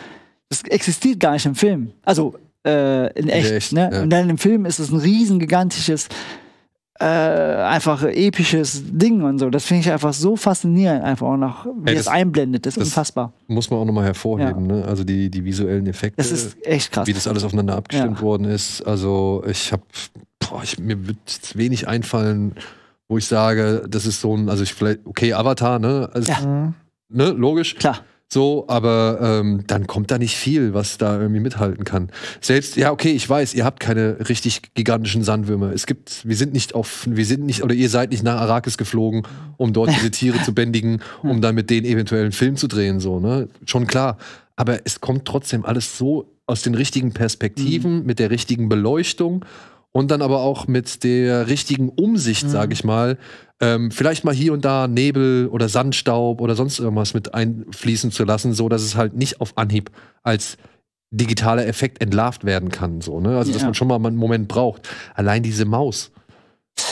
das existiert gar nicht im Film. Also äh, in echt. echt, ne? ja. Und dann im Film ist es ein riesen gigantisches, äh, einfach episches Ding und so. Das finde ich einfach so faszinierend, einfach auch noch, wie Ey, es das- einblendet. Das ist das- unfassbar. Muss man auch nochmal hervorheben, ne? Also die, die visuellen Effekte. Das ist echt krass. wie das alles aufeinander abgestimmt Ja. worden ist. Also ich habe, mir wird jetzt wenig einfallen, wo ich sage, das ist so ein, also ich vielleicht, okay, Avatar, ne? Also, Ja. Ne, logisch. Klar. So, aber ähm, dann kommt da nicht viel, was da irgendwie mithalten kann. Selbst, ja, okay, ich weiß, ihr habt keine richtig gigantischen Sandwürmer. Es gibt, wir sind nicht auf, wir sind nicht, oder ihr seid nicht nach Arrakis geflogen, um dort diese Tiere zu bändigen, um dann mit denen eventuell einen Film zu drehen, so, ne? Schon klar. Aber es kommt trotzdem alles so aus den richtigen Perspektiven, mit der richtigen Beleuchtung und dann aber auch mit der richtigen Umsicht, sage ich mal, ähm, vielleicht mal hier und da Nebel oder Sandstaub oder sonst irgendwas mit einfließen zu lassen, so dass es halt nicht auf Anhieb als digitaler Effekt entlarvt werden kann, so, ne? Also, dass Ja. man schon mal einen Moment braucht. Allein diese Maus.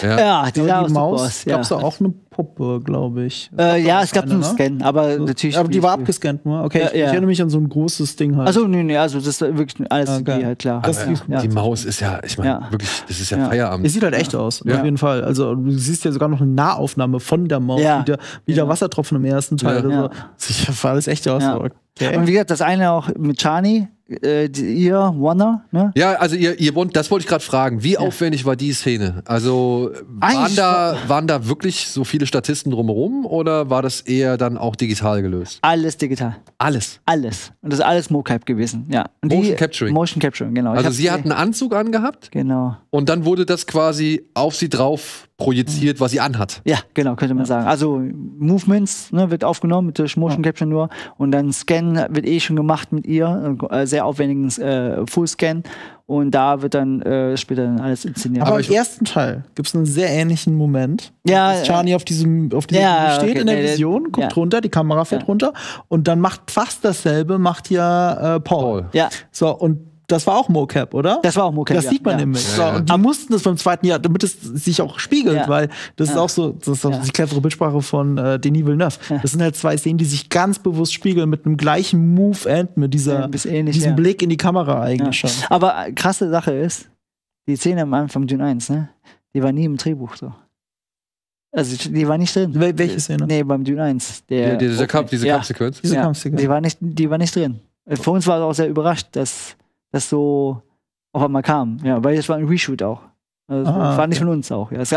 Ja. Ja, die, die Maus aus, gab es ja. da auch eine Puppe, glaube ich. Äh, ja, es gab eine, einen ne? Scan, aber natürlich. Aber die war abgescannt nur. Okay, Ja, ich, ich ja. erinnere mich an so ein großes Ding halt. Also, nee, nee, also das ist wirklich alles Ah, CGI, geil. halt klar. Das ja. die Maus ist ja, ich meine, Ja. wirklich, das ist ja, Ja. Feierabend. es sieht halt echt aus, Ja. auf jeden Fall. Also du siehst ja sogar noch eine Nahaufnahme von der Maus, Ja. wie der, wie der Ja. Wassertropfen im ersten Teil. Ja. Also, Ja. Sieht ja alles echt aus. Ja. Okay. Und wie gesagt, das eine auch mit Chani, äh, die, ihr Warner, ne? Ja, also ihr, ihr wollt, das wollte ich gerade fragen. Wie aufwendig war die Szene? Also waren da, waren da wirklich so viele viele Statisten drumherum oder war das eher dann auch digital gelöst? Alles digital. Alles. Alles. Und das ist alles Mocap gewesen, ja. Und Motion Capturing. Motion Capturing, genau. Also sie hat einen Anzug angehabt Genau. und dann wurde das quasi auf sie drauf projiziert, was sie anhat. Ja, genau, könnte man sagen. Also Movements ne, wird aufgenommen mit durch Motion Capture nur und dann Scan wird eh schon gemacht mit ihr, äh, sehr aufwendigen äh, Full-Scan und da wird dann äh, später dann alles inszeniert. Aber, Aber im ersten Teil gibt es einen sehr ähnlichen Moment. Ja, dass Chani auf diesem auf diesem Ja, steht okay, in der Vision, guckt ja. runter, die Kamera fährt Ja. runter und dann macht fast dasselbe macht ja äh, Paul. Paul. ja, So und das war auch Mocap, oder? das war auch Mocap. Das ja. sieht man ja. nämlich. Ja, so, ja. und die mussten das beim zweiten Jahr, damit es sich auch spiegelt, Ja. weil das ist Ja. auch so, das ist auch Ja. die clevere Bildsprache von äh, Denis Villeneuve. Das sind halt zwei Szenen, die sich ganz bewusst spiegeln mit einem gleichen Move-End, mit dieser, Ja, ähnlich, diesem ja. Blick in die Kamera eigentlich Ja. schon. Aber äh, krasse Sache ist, die Szene am Anfang von Dune 1, ne? Die war nie im Drehbuch so. Also die- war nicht drin. Wel welche Szene? Nee, beim Dune 1. Der Die, diese, Kampf, diese ja. Kampfsequenz. Diese ja, Kampfszene. die war nicht, die war nicht drin. Äh, Für uns war es auch sehr überrascht, dass das so auf einmal kam. Ja, weil es war ein Reshoot auch. Also Ah, es war nicht okay. von uns auch. Ja. Es,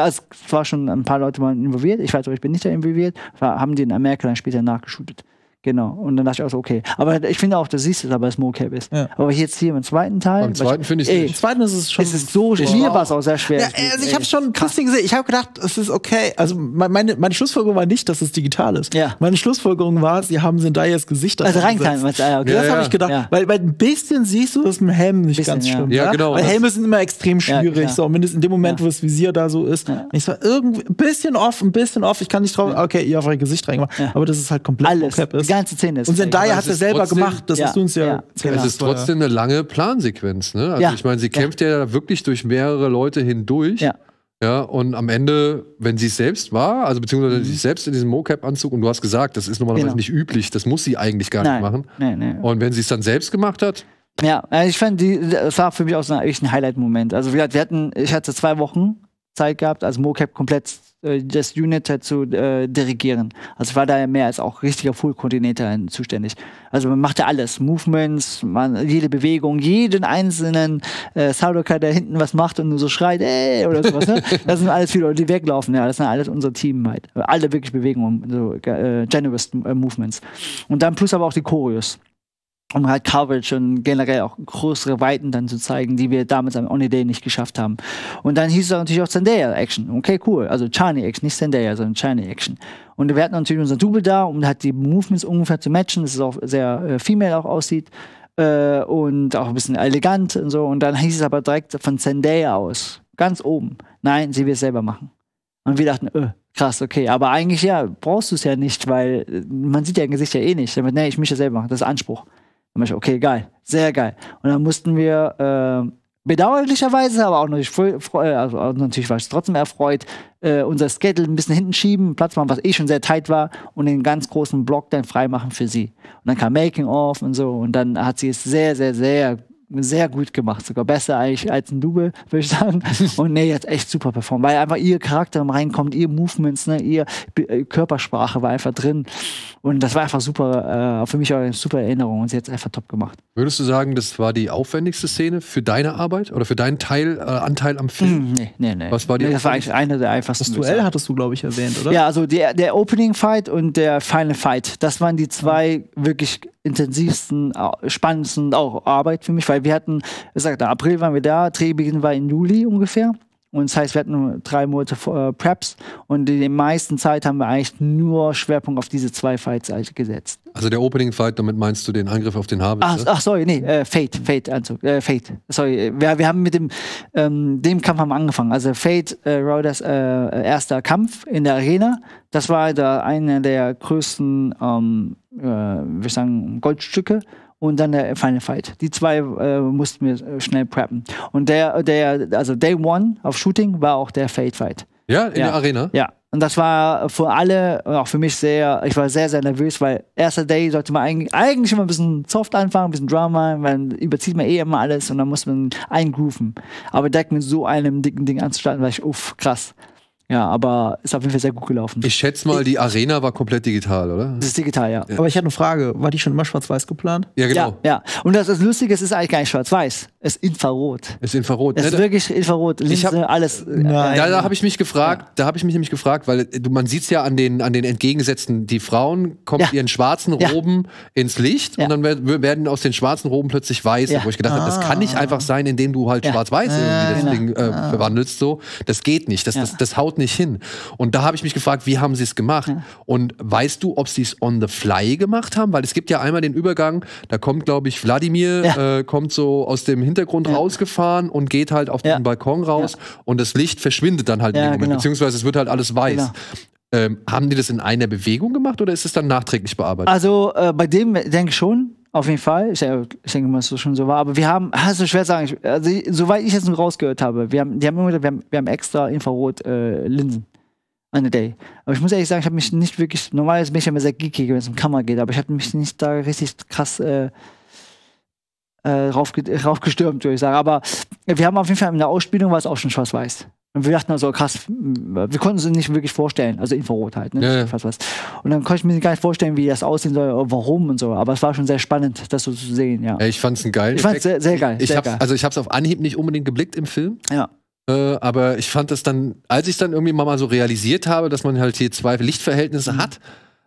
war, schon ein paar Leute waren involviert. Ich weiß aber, ich bin nicht da involviert. War, haben die in Amerika dann später nachgeshootet. Genau. Und dann dachte ich auch so, okay. Aber ich finde auch, du siehst es, aber es Mocap ist. Ja. Aber jetzt hier im zweiten Teil. Beim zweiten finde ich ey, Im zweiten ist es schon. es ist so, Ich mir war es auch sehr schwer. Ja, also ich habe schon bisschen gesehen. Ich habe gedacht, es ist okay. Also me- meine, meine Schlussfolgerung war nicht, dass es digital ist. Ja. Meine Schlussfolgerung war, sie haben Zendayas Gesicht Also reinknallen? Ah, okay. Das Ja, habe ja. ich gedacht, Ja. weil, weil ein bisschen siehst du, dass mit dem Helm nicht Bisschen, ganz ja. stimmt. Ja, genau. Weil Das- Helme sind immer extrem schwierig, so mindestens in dem Moment, Ja. wo das Visier da so ist. Ja. Ich war irgendwie ein bisschen off, ein bisschen off. Ich kann nicht drauf. Okay, ihr auf euer Gesicht reingemacht, aber das ist halt komplett Alles. Mocap Die ganze Szene ist. Und Zendaya hat es selber trotzdem- gemacht. Das Ja, hast du uns ja. ja, erzählt. genau. Es ist trotzdem eine lange Plansequenz, ne? Also Ja. ich meine, sie kämpft ja. wirklich durch mehrere Leute hindurch. Ja. Ja, und am Ende, wenn sie es selbst war, also beziehungsweise Mhm. sie ist selbst in diesem Mocap-Anzug, und du hast gesagt, das ist normalerweise Genau. nicht üblich, das muss sie eigentlich gar Nein. nicht machen. Nee, nee. Und wenn sie es dann selbst gemacht hat, Ja, also ich fand, die, das war für mich auch so ein, echt ein Highlight-Moment. Also wie gesagt, wir hatten, ich hatte zwei Wochen Zeit gehabt, als Mocap komplett äh, das Unit halt zu äh, dirigieren. Also ich war da ja mehr als auch richtiger Full-Koordinator zuständig. Also man machte alles, Movements, man, jede Bewegung, jeden einzelnen äh, Saudoka, der hinten was macht und nur so schreit, ey, oder sowas. Ne? Das sind alles viele Leute, die weglaufen. Ja, das sind alles unser Team halt. Alle wirklich Bewegungen, so äh, generous äh, Movements. Und dann plus aber auch die Choreos um halt Coverage und generell auch größere Weiten dann zu zeigen, die wir damals am On Day nicht geschafft haben. Und dann hieß es natürlich auch Zendaya Action. Okay, cool. Also Chani Action, nicht Zendaya, sondern Chani Action. Und wir hatten natürlich unser Double da, um halt die Movements ungefähr zu matchen, dass es auch sehr äh, female auch aussieht. Äh, und auch ein bisschen elegant und so. Und dann hieß es aber direkt von Zendaya aus, ganz oben. Nein, sie will es selber machen. Und wir dachten, öh, krass, okay. Aber eigentlich ja, brauchst du es ja nicht, weil äh, man sieht ja ein Gesicht ja eh nicht. Damit, nee, ich möchte es selber machen. Das ist Anspruch. Dann ich, okay, geil, sehr geil. Und dann mussten wir äh, bedauerlicherweise, aber auch natürlich, freu- also natürlich war ich trotzdem erfreut, äh, unser Schedule ein bisschen hinten schieben, Platz machen, was eh schon sehr tight war, und den ganz großen Block dann freimachen für sie. Und dann kam Making Off und so, und dann hat sie es sehr, sehr, sehr sehr gut gemacht, sogar besser eigentlich als ein Double, würde ich sagen. Und nee, hat echt super performt, weil einfach ihr Charakter reinkommt, ihr Movements, ne, ihr Be- äh, Körpersprache war einfach drin. Und das war einfach super, äh, für mich auch eine super Erinnerung und sie hat es einfach top gemacht. würdest du sagen, das war die aufwendigste Szene für deine Arbeit oder für deinen Teil, äh, Anteil am Film? Mm, Nee, nee, nee. Was war die nee, Das war eigentlich eine der einfachsten. Das Duell hattest du, glaube ich, erwähnt, oder? Ja, also der, der Opening Fight und der Final Fight, das waren die zwei wirklich intensivsten, spannendsten auch Arbeit für mich, weil wir hatten, ich sagte, April waren wir da, Drehbeginn war im Juli ungefähr. Und das heißt, wir hatten drei Monate äh, Preps und in der meisten Zeit haben wir eigentlich nur Schwerpunkt auf diese zwei Fights gesetzt. Also der Opening Fight, damit meinst du den Angriff auf den Harvest? Ach, ne? ach sorry, nee, äh, Fate, Fate Anzug, äh, Fate. Sorry, wir, wir haben mit dem, ähm, dem Kampf haben wir angefangen. Also Fate äh, Rauders äh, erster Kampf in der Arena. Das war da einer der größten, ähm, äh, ich sagen, Goldstücke. Und dann der Final Fight. Die zwei äh, mussten wir äh, schnell preppen. Und der, der, also Day One auf Shooting war auch der Fate Fight. Ja, in Ja. der Arena? Ja, und das war für alle, und auch für mich sehr, ich war sehr, sehr nervös, weil erster Day sollte man eigentlich, eigentlich immer ein bisschen soft anfangen, ein bisschen Drama, dann überzieht man eh immer alles und dann muss man eingrooven. Aber direkt mit so einem dicken Ding anzustarten, war ich, uff, krass. Ja, aber ist auf jeden Fall sehr gut gelaufen. Ich schätze mal, die Arena war komplett digital, oder? das ist digital, ja. Aber ich hatte eine Frage. War die schon immer schwarz-weiß geplant? Ja, genau. Ja, ja. Und das, das Lustige ist, es ist eigentlich gar nicht schwarz-weiß. Es ist Infrarot. Ist Infrarot. Es Ne, ist da- wirklich Infrarot. Linse, hab- alles. äh, Nein. Da, da habe ich mich gefragt, da habe ich mich nämlich gefragt, weil äh, du, man sieht es ja an den, an den entgegengesetzten, die Frauen kommen Ja. mit ihren schwarzen Ja. Roben ins Licht Ja. und dann wer- werden aus den schwarzen Roben plötzlich weiße, Ja. wo ich gedacht habe, das kann nicht einfach sein, indem du halt Ja. schwarz-weiß irgendwie das genau. Ding äh, verwandelst. So. Das geht nicht, das, das, das haut nicht hin. Und da habe ich mich gefragt, wie haben sie es gemacht? Und weißt du, ob sie es on the fly gemacht haben? Weil es gibt ja einmal den Übergang, da kommt, glaube ich, Wladimir, Ja. äh, kommt so aus dem Hintergrund rausgefahren und geht halt auf Ja. den Balkon raus und das Licht verschwindet dann halt in Ja, dem Moment, genau. beziehungsweise es wird halt alles weiß. Genau. Ähm, haben die das in einer Bewegung gemacht oder ist es dann nachträglich bearbeitet? Also äh, bei dem denke ich schon, auf jeden Fall. Ich, äh, ich denke mal, dass das schon so war. Aber wir haben, also schwer zu sagen, ich, also soweit ich jetzt nur rausgehört habe, wir haben, die haben immer gesagt, wir haben, wir haben extra Infrarot-Linsen an der Day. Aber ich muss ehrlich sagen, ich habe mich nicht wirklich, normalerweise bin ich ja immer sehr geeky, wenn es um Kamera geht, aber ich habe mich nicht da richtig krass äh, äh, raufge raufgestürmt, würde ich sagen. Aber wir haben auf jeden Fall in der Ausspielung war es auch schon schwarz-weiß. Und wir dachten also, krass, wir konnten es uns nicht wirklich vorstellen. Also Infrarot halt, ne? Ja, ja. Schwarz-weiß. Und dann konnte ich mir gar nicht vorstellen, wie das aussehen soll, oder warum und so. Aber es war schon sehr spannend, das so zu sehen, ja. Ich fand es einen geilen Ich fand es sehr, sehr geil. Ich sehr geil. also ich habe es auf Anhieb nicht unbedingt geblickt im Film, ja. äh, aber ich fand es dann, als ich dann irgendwie mal, mal so realisiert habe, dass man halt hier zwei Lichtverhältnisse Mhm. hat,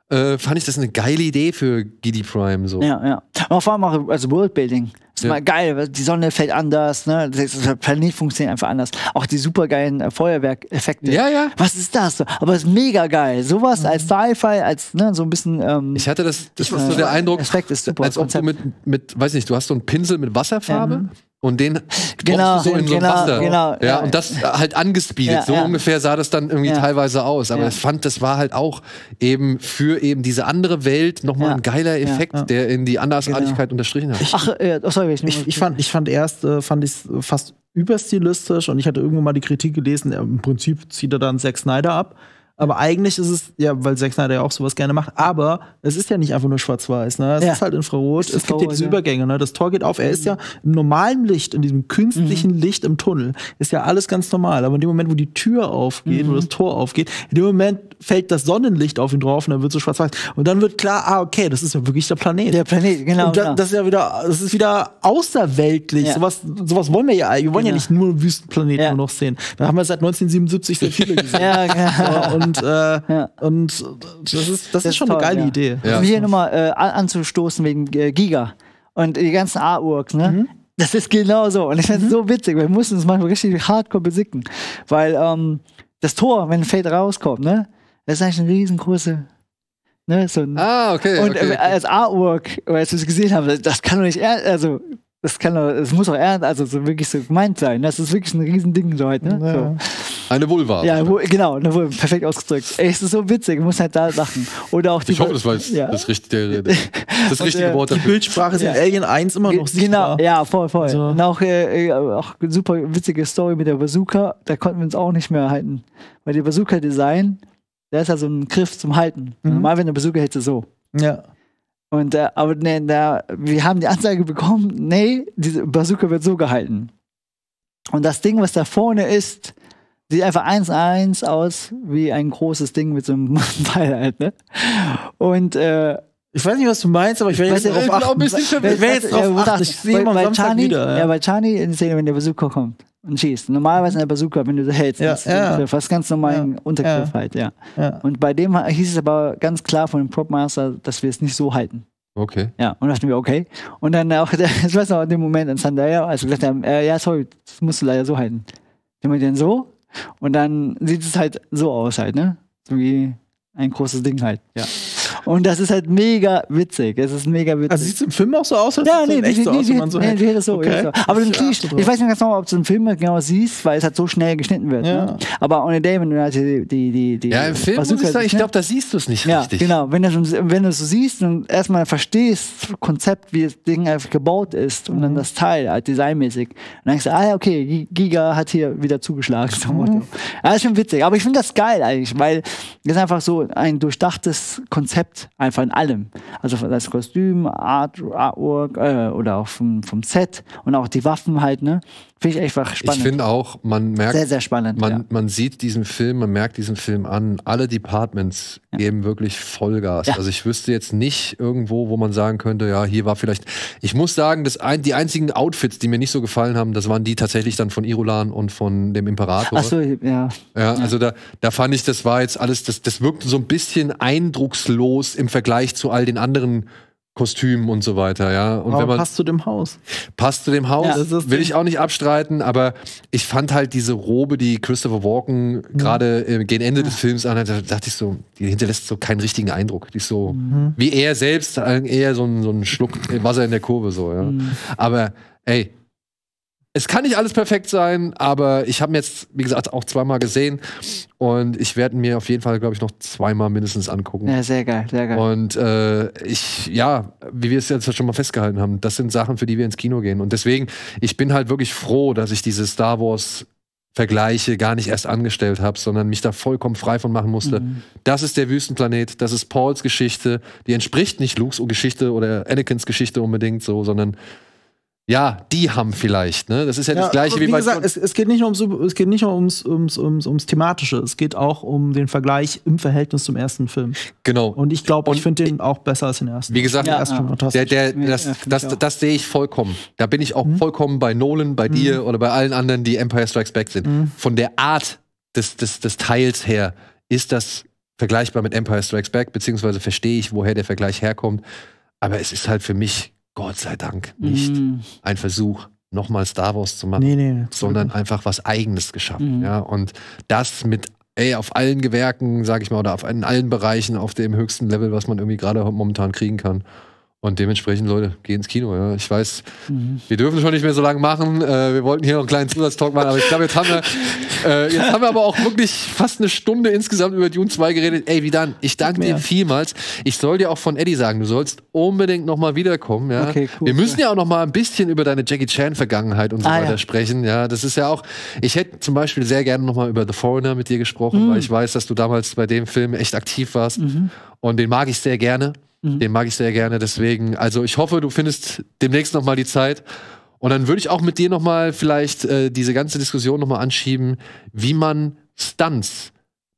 äh, fand ich das eine geile Idee für Giddy Prime. So. Ja, ja. Und vor allem auch als Worldbuilding. Ist Ja. mal geil, die Sonne fällt anders, ne? Das- Der Planet funktioniert einfach anders. Auch die supergeilen äh, Feuerwerkeffekte. Ja, ja. Was ist das? Aber es ist mega geil. Sowas als Sci-Fi, als ne, so ein bisschen. Ähm, Ich hatte das, das war äh, so der Eindruck, Effekt ist super. als ob du mit, mit, weiß nicht, du hast so einen Pinsel mit Wasserfarbe und den Genau, so in so ein genau, Wasser. genau, ja, ja. und das halt angespeedet. Ja, so ja. ungefähr sah das dann irgendwie Ja. teilweise aus. Aber Ja. ich fand, das war halt auch eben für eben diese andere Welt nochmal Ja. ein geiler Effekt, der in die Andersartigkeit unterstrichen hat. Ach, äh, sorry, ich, Ich, ich, fand, ich fand erst, äh, fand ich fast überstilistisch und ich hatte irgendwo mal die Kritik gelesen, im Prinzip zieht er dann Zack Snyder ab. Aber eigentlich ist es, ja, weil Zack Snyder ja auch sowas gerne macht, aber es ist ja nicht einfach nur schwarz-weiß, ne? Es Ja. ist halt Infrarot, Ist es gibt ja diese ja. Übergänge, ne? Das Tor geht auf, er ist ja im normalen Licht, in diesem künstlichen Mhm. Licht im Tunnel, ist ja alles ganz normal. Aber in dem Moment, wo die Tür aufgeht, Mhm. wo das Tor aufgeht, in dem Moment fällt das Sonnenlicht auf ihn drauf und dann wird so schwarz-weiß. Und dann wird klar, ah, okay, das ist ja wirklich der Planet. der Planet, genau. Und da, genau. das ist ja wieder, das ist wieder außerweltlich. Ja. Sowas, sowas wollen wir ja eigentlich. Wir wollen ja Genau. nicht nur Wüstenplaneten Ja. nur noch sehen. Da haben wir seit 1977 sehr viele gesehen. ja, genau. Ja, und, äh, Ja. und das ist, das ist schon toll, eine geile ja. Idee. Ja. Um hier nochmal äh, an- anzustoßen wegen äh, Giga und die ganzen Artworks, ne? Mhm. Das ist genau so. Und ich finde es so witzig, wir mussten es manchmal richtig hardcore besicken. Weil ähm, das Tor, wenn Fade rauskommt, ne? Das ist eigentlich eine riesengroße. Ne? So ein, Ah, okay. und okay. äh, als Artwork, als wir es gesehen haben, das- das kann doch nicht ernst, also das kann doch, es muss doch ernst, also so wirklich so gemeint sein. Das ist wirklich ein Riesending so halt, ne? So. Eine Vulva. Ja, genau, ne, wo, perfekt ausgedrückt. Ey, es ist so witzig, ich muss halt da lachen. Oder auch die ich hoffe, das war jetzt ja. das richtige, das Und, richtige äh, Wort Die dafür. Bildsprache ist Ja. in Alien 1 immer noch Ge- sichtbar. Genau, ja, voll, voll. So. Und auch, äh, äh, auch super witzige Story mit der Bazooka, da konnten wir uns auch nicht mehr halten. Weil die Bazooka-Design, da ist ja so ein Griff zum Halten. Mhm. Normal, wenn eine Bazooka hätte so. Ja. Und äh, aber ne, da, wir haben die Ansage bekommen, nee, diese Bazooka wird so gehalten. Und das Ding, was da vorne ist, sieht einfach 1-1 aus wie ein großes Ding mit so einem Pfeil halt, ne? Und äh, Ich weiß nicht, was du meinst, aber ich werde Weiß jetzt nicht, darauf ich achten. nicht Ich werde jetzt wo achten. dachte- Ich sehe weil- am Chani, wieder. Ja. Ja. bei Chani in der Szene, wenn der Bazooka kommt und schießt. Normalerweise in der Bazooka, wenn du so hältst, Ja, ja. was ganz normalen Ja, Untergriff ja. halt, ja. Ja. Und bei dem hieß es aber ganz klar von dem Propmaster, dass wir es nicht so halten. Okay. Ja, und dachten wir, okay. Und dann auch, der, ich weiß noch, in dem Moment, in Sandaya, als wir gesagt haben, äh, ja, sorry, das musst du leider so halten. Dann haben wir den so und dann sieht es halt so aus halt, ne? So wie ein großes Ding halt, ja. Und das ist halt mega witzig. Es ist mega witzig. Also sieht es im Film auch so aus? Oder Ja, nee, so die, aus, die, wenn man so nee, die hätte so. Okay. so. Aber du Ich ich drauf. weiß nicht ganz genau, ob du im Film genau siehst, weil es halt so schnell geschnitten wird. Ja. Ne? Aber ohne du halt die, die, die, die Ja, im Film muss Bazooka ich sagen, ich ne? glaube, da siehst du es nicht ja, richtig. genau. Wenn du, wenn du es so siehst und erstmal verstehst, Konzept, wie das Ding einfach gebaut ist und Mhm. dann das Teil, halt designmäßig, dann denkst du, ah ja, okay, Gi- Giga hat hier wieder zugeschlagen. So Mhm. Ja, das ist schon witzig. Aber ich finde das geil eigentlich, weil das ist einfach so ein durchdachtes Konzept einfach in allem. Also das Kostüm, Art, Artwork äh, oder auch vom, vom Set und auch die Waffen halt, ne? Finde ich einfach spannend. Ich finde auch, man merkt, sehr, sehr spannend. man, ja. man sieht diesen Film, man merkt diesen Film an. Alle Departments geben wirklich Vollgas. Ja. Also ich wüsste jetzt nicht irgendwo, wo man sagen könnte, ja, hier war vielleicht. Ich muss sagen, das ein, die einzigen Outfits, die mir nicht so gefallen haben, das waren die tatsächlich dann von Irulan und von dem Imperator. Ach so, ja. Ja, also da, da fand ich, das war jetzt alles, das, das wirkte so ein bisschen eindruckslos im Vergleich zu all den anderen Kostümen und so weiter, ja. Und Aber wenn man passt zu dem Haus. passt zu dem Haus, Ja. Will Ding. ich auch nicht abstreiten, aber ich fand halt diese Robe, die Christopher Walken Mhm. gerade äh, gegen Ende des Films anhat, da dachte ich so, die hinterlässt so keinen richtigen Eindruck. Die ist so, Mhm. wie er selbst, äh, eher so ein, so ein Schluck Wasser in der Kurve, so, ja. Mhm. Aber, ey, es kann nicht alles perfekt sein, aber ich habe ihn jetzt, wie gesagt, auch zweimal gesehen und ich werde mir auf jeden Fall, glaube ich, noch zweimal mindestens angucken. ja, sehr geil, sehr geil. Und äh, ich, ja, wie wir es jetzt schon mal festgehalten haben, das sind Sachen, für die wir ins Kino gehen. Und deswegen, ich bin halt wirklich froh, dass ich diese Star Wars Vergleiche gar nicht erst angestellt habe, sondern mich da vollkommen frei von machen musste. Mhm. Das ist der Wüstenplanet, das ist Pauls Geschichte, die entspricht nicht Lukes Geschichte oder Anakins Geschichte unbedingt so, sondern ja, die haben vielleicht, ne? Das ist ja, das gleiche wie, wie bei gesagt, es, es geht nicht nur ums, es geht nicht nur ums, ums, ums, ums Thematische, es geht auch um den Vergleich im Verhältnis zum ersten Film. genau. Und ich glaube, ich finde den auch besser als den ersten. Wie gesagt, der Ja, ja. fantastisch. Der, der, Ja, das, ja, das, auch. das sehe ich vollkommen. Da bin ich auch vollkommen bei Nolan, bei dir oder bei allen anderen, die Empire Strikes Back sind. Von der Art des, des, des Teils her ist das vergleichbar mit Empire Strikes Back, beziehungsweise verstehe ich, woher der Vergleich herkommt. Aber es ist halt für mich, Gott sei Dank, nicht Mhm. ein Versuch, nochmal Star Wars zu machen nee, nee. sondern einfach was Eigenes geschaffen. Mhm. Ja, und das mit ey, auf allen Gewerken, sag ich mal, oder auf in allen Bereichen auf dem höchsten Level, was man irgendwie gerade momentan kriegen kann. Und dementsprechend, Leute, geh ins Kino. Ja. Ich weiß, Mhm. wir dürfen schon nicht mehr so lange machen. Äh, wir wollten hier noch einen kleinen Zusatztalk machen, aber ich glaube, jetzt haben wir, äh, jetzt haben wir aber auch wirklich fast eine Stunde insgesamt über Dune 2 geredet. Ey, wie dann? Ich danke dir vielmals. Ich soll dir auch von Eddie sagen, du sollst unbedingt noch mal wiederkommen. Ja? Okay, cool. Wir müssen ja auch noch mal ein bisschen über deine Jackie Chan Vergangenheit und so Ah, weiter ja. sprechen. Ja, das ist ja auch. Ich hätte zum Beispiel sehr gerne noch mal über The Foreigner mit dir gesprochen, Mhm. weil ich weiß, dass du damals bei dem Film echt aktiv warst und den mag ich sehr gerne. Mhm. Den mag ich sehr gerne. Deswegen, also ich hoffe, du findest demnächst noch mal die Zeit. Und dann würde ich auch mit dir noch mal vielleicht äh, diese ganze Diskussion noch mal anschieben, wie man Stunts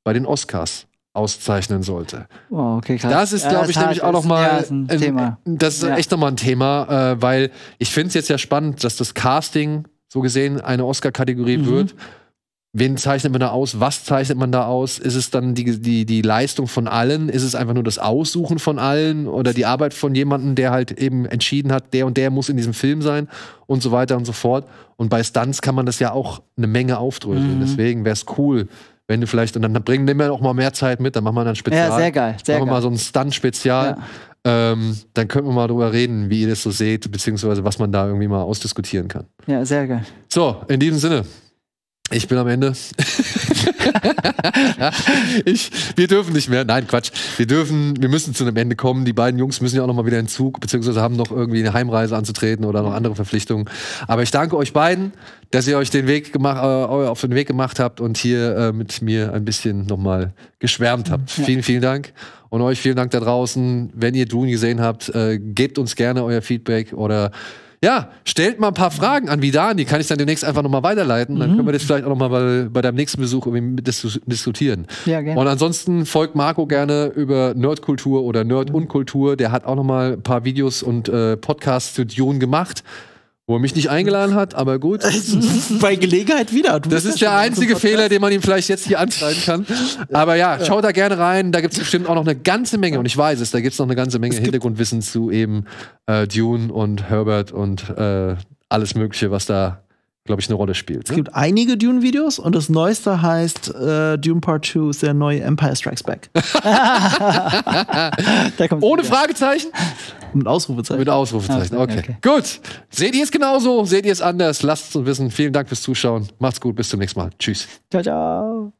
bei den Oscars auszeichnen sollte. Oh, okay, krass. Das ist, glaube ich, hart, nämlich auch das- noch mal Ja, ein Thema. Das ist Ja. echt noch mal ein Thema, äh, weil ich finde es jetzt ja spannend, dass das Casting so gesehen eine Oscar-Kategorie Mhm. wird. Wen zeichnet man da aus? Was zeichnet man da aus? Ist es dann die, die, die Leistung von allen? Ist es einfach nur das Aussuchen von allen oder die Arbeit von jemandem, der halt eben entschieden hat, der und der muss in diesem Film sein und so weiter und so fort? Und bei Stunts kann man das ja auch eine Menge aufdröseln. Mhm. Deswegen wäre es cool, wenn du vielleicht, und dann bringen wir auch mal mehr Zeit mit, dann machen wir dann Spezial. Ja, sehr geil, sehr machen wir mal so ein Stunt-Spezial. Ähm, dann können wir mal drüber reden, wie ihr das so seht, beziehungsweise was man da irgendwie mal ausdiskutieren kann. Ja, sehr geil. So, in diesem Sinne. Ich bin am Ende. ich, wir dürfen nicht mehr. Nein, Quatsch. Wir dürfen, wir müssen zu einem Ende kommen. Die beiden Jungs müssen ja auch noch mal wieder in Zug, beziehungsweise haben noch irgendwie eine Heimreise anzutreten oder noch andere Verpflichtungen. Aber ich danke euch beiden, dass ihr euch den Weg gemacht, äh, auf den Weg gemacht habt und hier äh, mit mir ein bisschen noch mal geschwärmt habt. Vielen, vielen Dank. Und euch vielen Dank da draußen. Wenn ihr Dune gesehen habt, äh, gebt uns gerne euer Feedback oder ja, stellt mal ein paar Fragen an Vidan, die kann ich dann demnächst einfach nochmal weiterleiten. Dann können wir das vielleicht auch nochmal bei, bei deinem nächsten Besuch irgendwie mit dis diskutieren. Ja, gerne. Und ansonsten folgt Marco gerne über Nerdkultur oder Nerd und Kultur. Der hat auch nochmal ein paar Videos und äh, Podcasts zu Dune gemacht, wo er mich nicht eingeladen hat, aber gut. Bei Gelegenheit wieder. Du Das ist ja der einzige. Fehler, den man ihm vielleicht jetzt hier anschneiden kann. Aber ja, schaut da gerne rein. Da gibt es bestimmt auch noch eine ganze Menge, und ich weiß es, da gibt es noch eine ganze Menge Hintergrundwissen zu eben äh, Dune und Herbert und äh, alles Mögliche, was da, glaube ich, eine Rolle spielt. Es Ne? gibt einige Dune-Videos und das neueste heißt äh, Dune Part 2 ist der neue Empire Strikes Back. Ohne Fragezeichen? Mit Ausrufezeichen. Mit Ausrufezeichen. Okay. okay. Gut. Seht ihr es genauso? Seht ihr es anders? Lasst es uns wissen. Vielen Dank fürs Zuschauen. Macht's gut. Bis zum nächsten Mal. Tschüss. Ciao, ciao.